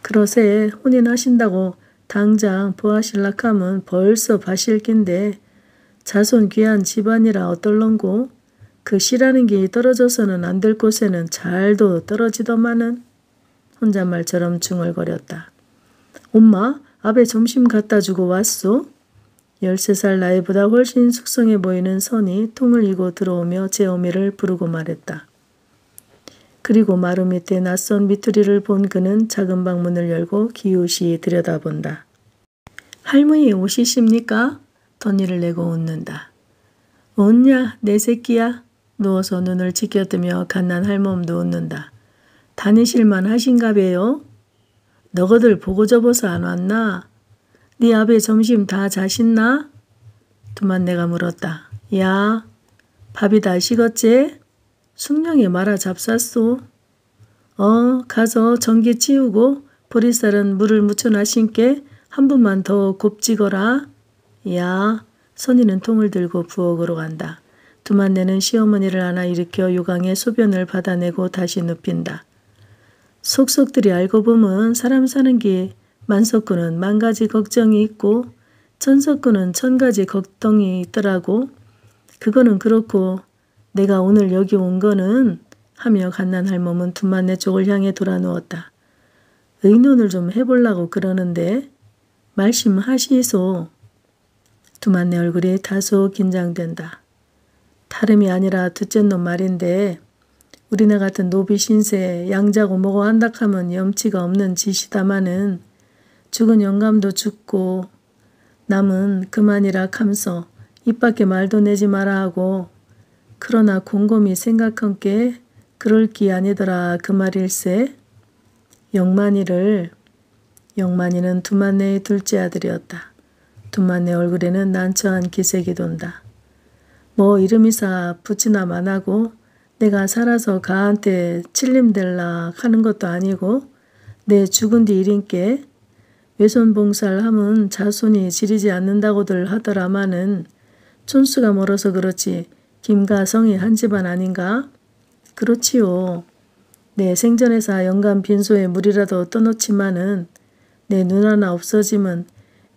그러세 혼인하신다고 당장 보아실락하면 벌써 바실긴데 자손 귀한 집안이라 어떨런고 그 씨라는 게 떨어져서는 안 될 곳에는 잘도 떨어지더만은 혼잣말처럼 중얼거렸다. 엄마 아베 점심 갖다 주고 왔소? 13살 나이보다 훨씬 숙성해 보이는 선이 통을 이고 들어오며 제 어미를 부르고 말했다. 그리고 마루 밑에 낯선 미투리를 본 그는 작은 방문을 열고 기웃이 들여다본다. 할머니 오시십니까? 덧니를 내고 웃는다. 웃냐 내 새끼야? 누워서 눈을 지켜뜨며 갓난 할멈도 웃는다. 다니실만 하신가 배요? 너거들 보고 접어서 안 왔나? 네 아베 점심 다 자신나? 두만내가 물었다. 야, 밥이 다 식었지? 숙명이 말아 잡쌌소. 어, 가서 전기 치우고 보리쌀은 물을 묻혀놔신께 한 분만 더 곱찍어라. 야, 선이는 통을 들고 부엌으로 간다. 두만내는 시어머니를 안아 일으켜 요강에 소변을 받아내고 다시 눕힌다. 속속들이 알고 보면 사람 사는 게 만석구는 만 가지 걱정이 있고 천석구는 천 가지 걱정이 있더라고. 그거는 그렇고 내가 오늘 여기 온 거는 하며 갓난 할멈은 두만네 쪽을 향해 돌아누웠다. 의논을 좀 해보려고 그러는데 말씀하시소. 두만네 얼굴이 다소 긴장된다. 다름이 아니라 둘째 놈 말인데 우리네 같은 노비 신세 양자고 뭐고 한다 하면 염치가 없는 짓이다마는 죽은 영감도 죽고 남은 그만이라 감서 입 밖에 말도 내지 마라 하고 그러나 곰곰이 생각한 게 그럴 기 아니더라 그 말일세. 영만이를 영만이는 두만네의 둘째 아들이었다. 두만네 얼굴에는 난처한 기색이 돈다. 뭐 이름이사 붙이나 만 하고 내가 살아서 가한테 칠림될라 하는 것도 아니고 내 죽은 뒤 일인께 외손 봉사를 하면 자손이 지리지 않는다고들 하더라마는 촌수가 멀어서 그렇지 김가성이 한 집안 아닌가? 그렇지요. 내 생전에서 영감 빈소에 물이라도 떠놓지만은 내 눈 하나 없어지면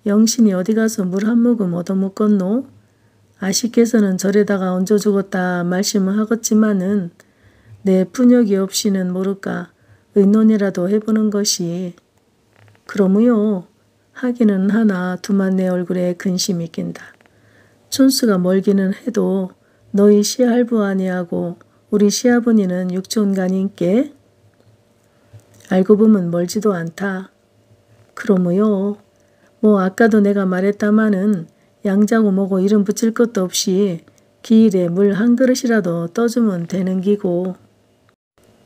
영신이 어디 가서 물 한 모금 얻어먹겠노? 아씨께서는 절에다가 얹어 죽었다 말씀을 하겠지만은 내 분역이 없이는 모를까 의논이라도 해보는 것이 그러무요. 하기는 하나 두만 내 얼굴에 근심이 낀다. 촌수가 멀기는 해도 너희 시할부 아니하고 우리 시아버니는 육촌간인께 알고 보면 멀지도 않다. 그러무요. 뭐 아까도 내가 말했다마는 양자고 뭐고 이름 붙일 것도 없이 기일에 물 한 그릇이라도 떠주면 되는 기고.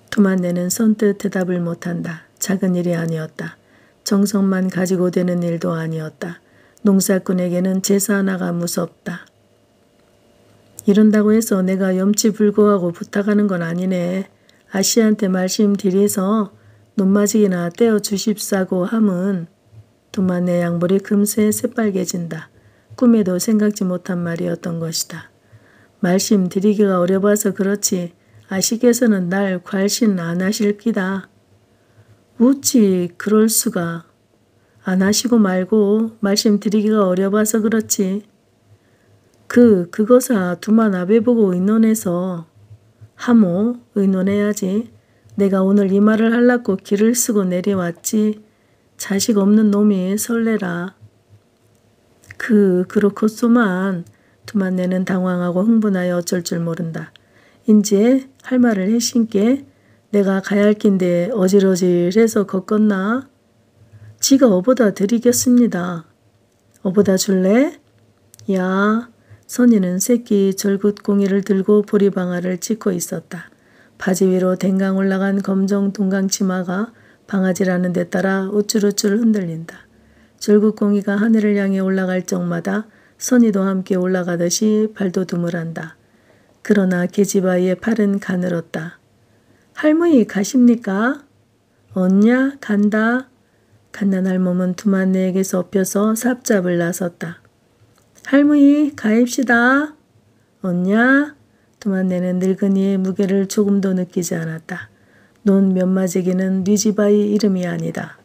두만내는 선뜻 대답을 못한다. 작은 일이 아니었다. 정성만 가지고 되는 일도 아니었다. 농사꾼에게는 제사 하나가 무섭다. 이런다고 해서 내가 염치불고하고 부탁하는 건 아니네. 아씨한테 말씀드려서 논마지기나 떼어 주십사고 함은 두만내 양볼이 금세 새빨개진다. 꿈에도 생각지 못한 말이었던 것이다. 말씀드리기가 어려봐서 그렇지 아시께서는 날 괄신 안 하실. 우찌 그럴 수가. 안 하시고 말고 말씀드리기가 어려봐서 그렇지. 그 그거사 두만 아베 보고 의논해서 하모 의논해야지. 내가 오늘 이 말을 할라고 길을 쓰고 내려왔지. 자식 없는 놈이 설레라. 그 그렇겠소만 두만내는 당황하고 흥분하여 어쩔 줄 모른다. 인제 할 말을 해신께 내가 가야 할 긴데 어질어질해서 걷겄나? 지가 어보다 드리겠습니다. 어보다 줄래? 야, 선이는 새끼 절굿공이를 들고 보리방아를 찍고 있었다. 바지 위로 댕강 올라간 검정 동강 치마가 방아지라는 데 따라 우쭐우쭐 흔들린다. 절굿공이가 하늘을 향해 올라갈 적마다 선이도 함께 올라가듯이 발도 두물한다. 그러나 계집아이의 팔은 가늘었다. 할머니 가십니까? 언냐? 간다. 갓난 할멈은 두만네에게서 엎여서 삽잡을 나섰다. 할머니 가입시다. 언냐? 두만네는 늙은이의 무게를 조금도 느끼지 않았다. 논 면마제기는 뉘지바이 이름이 아니다.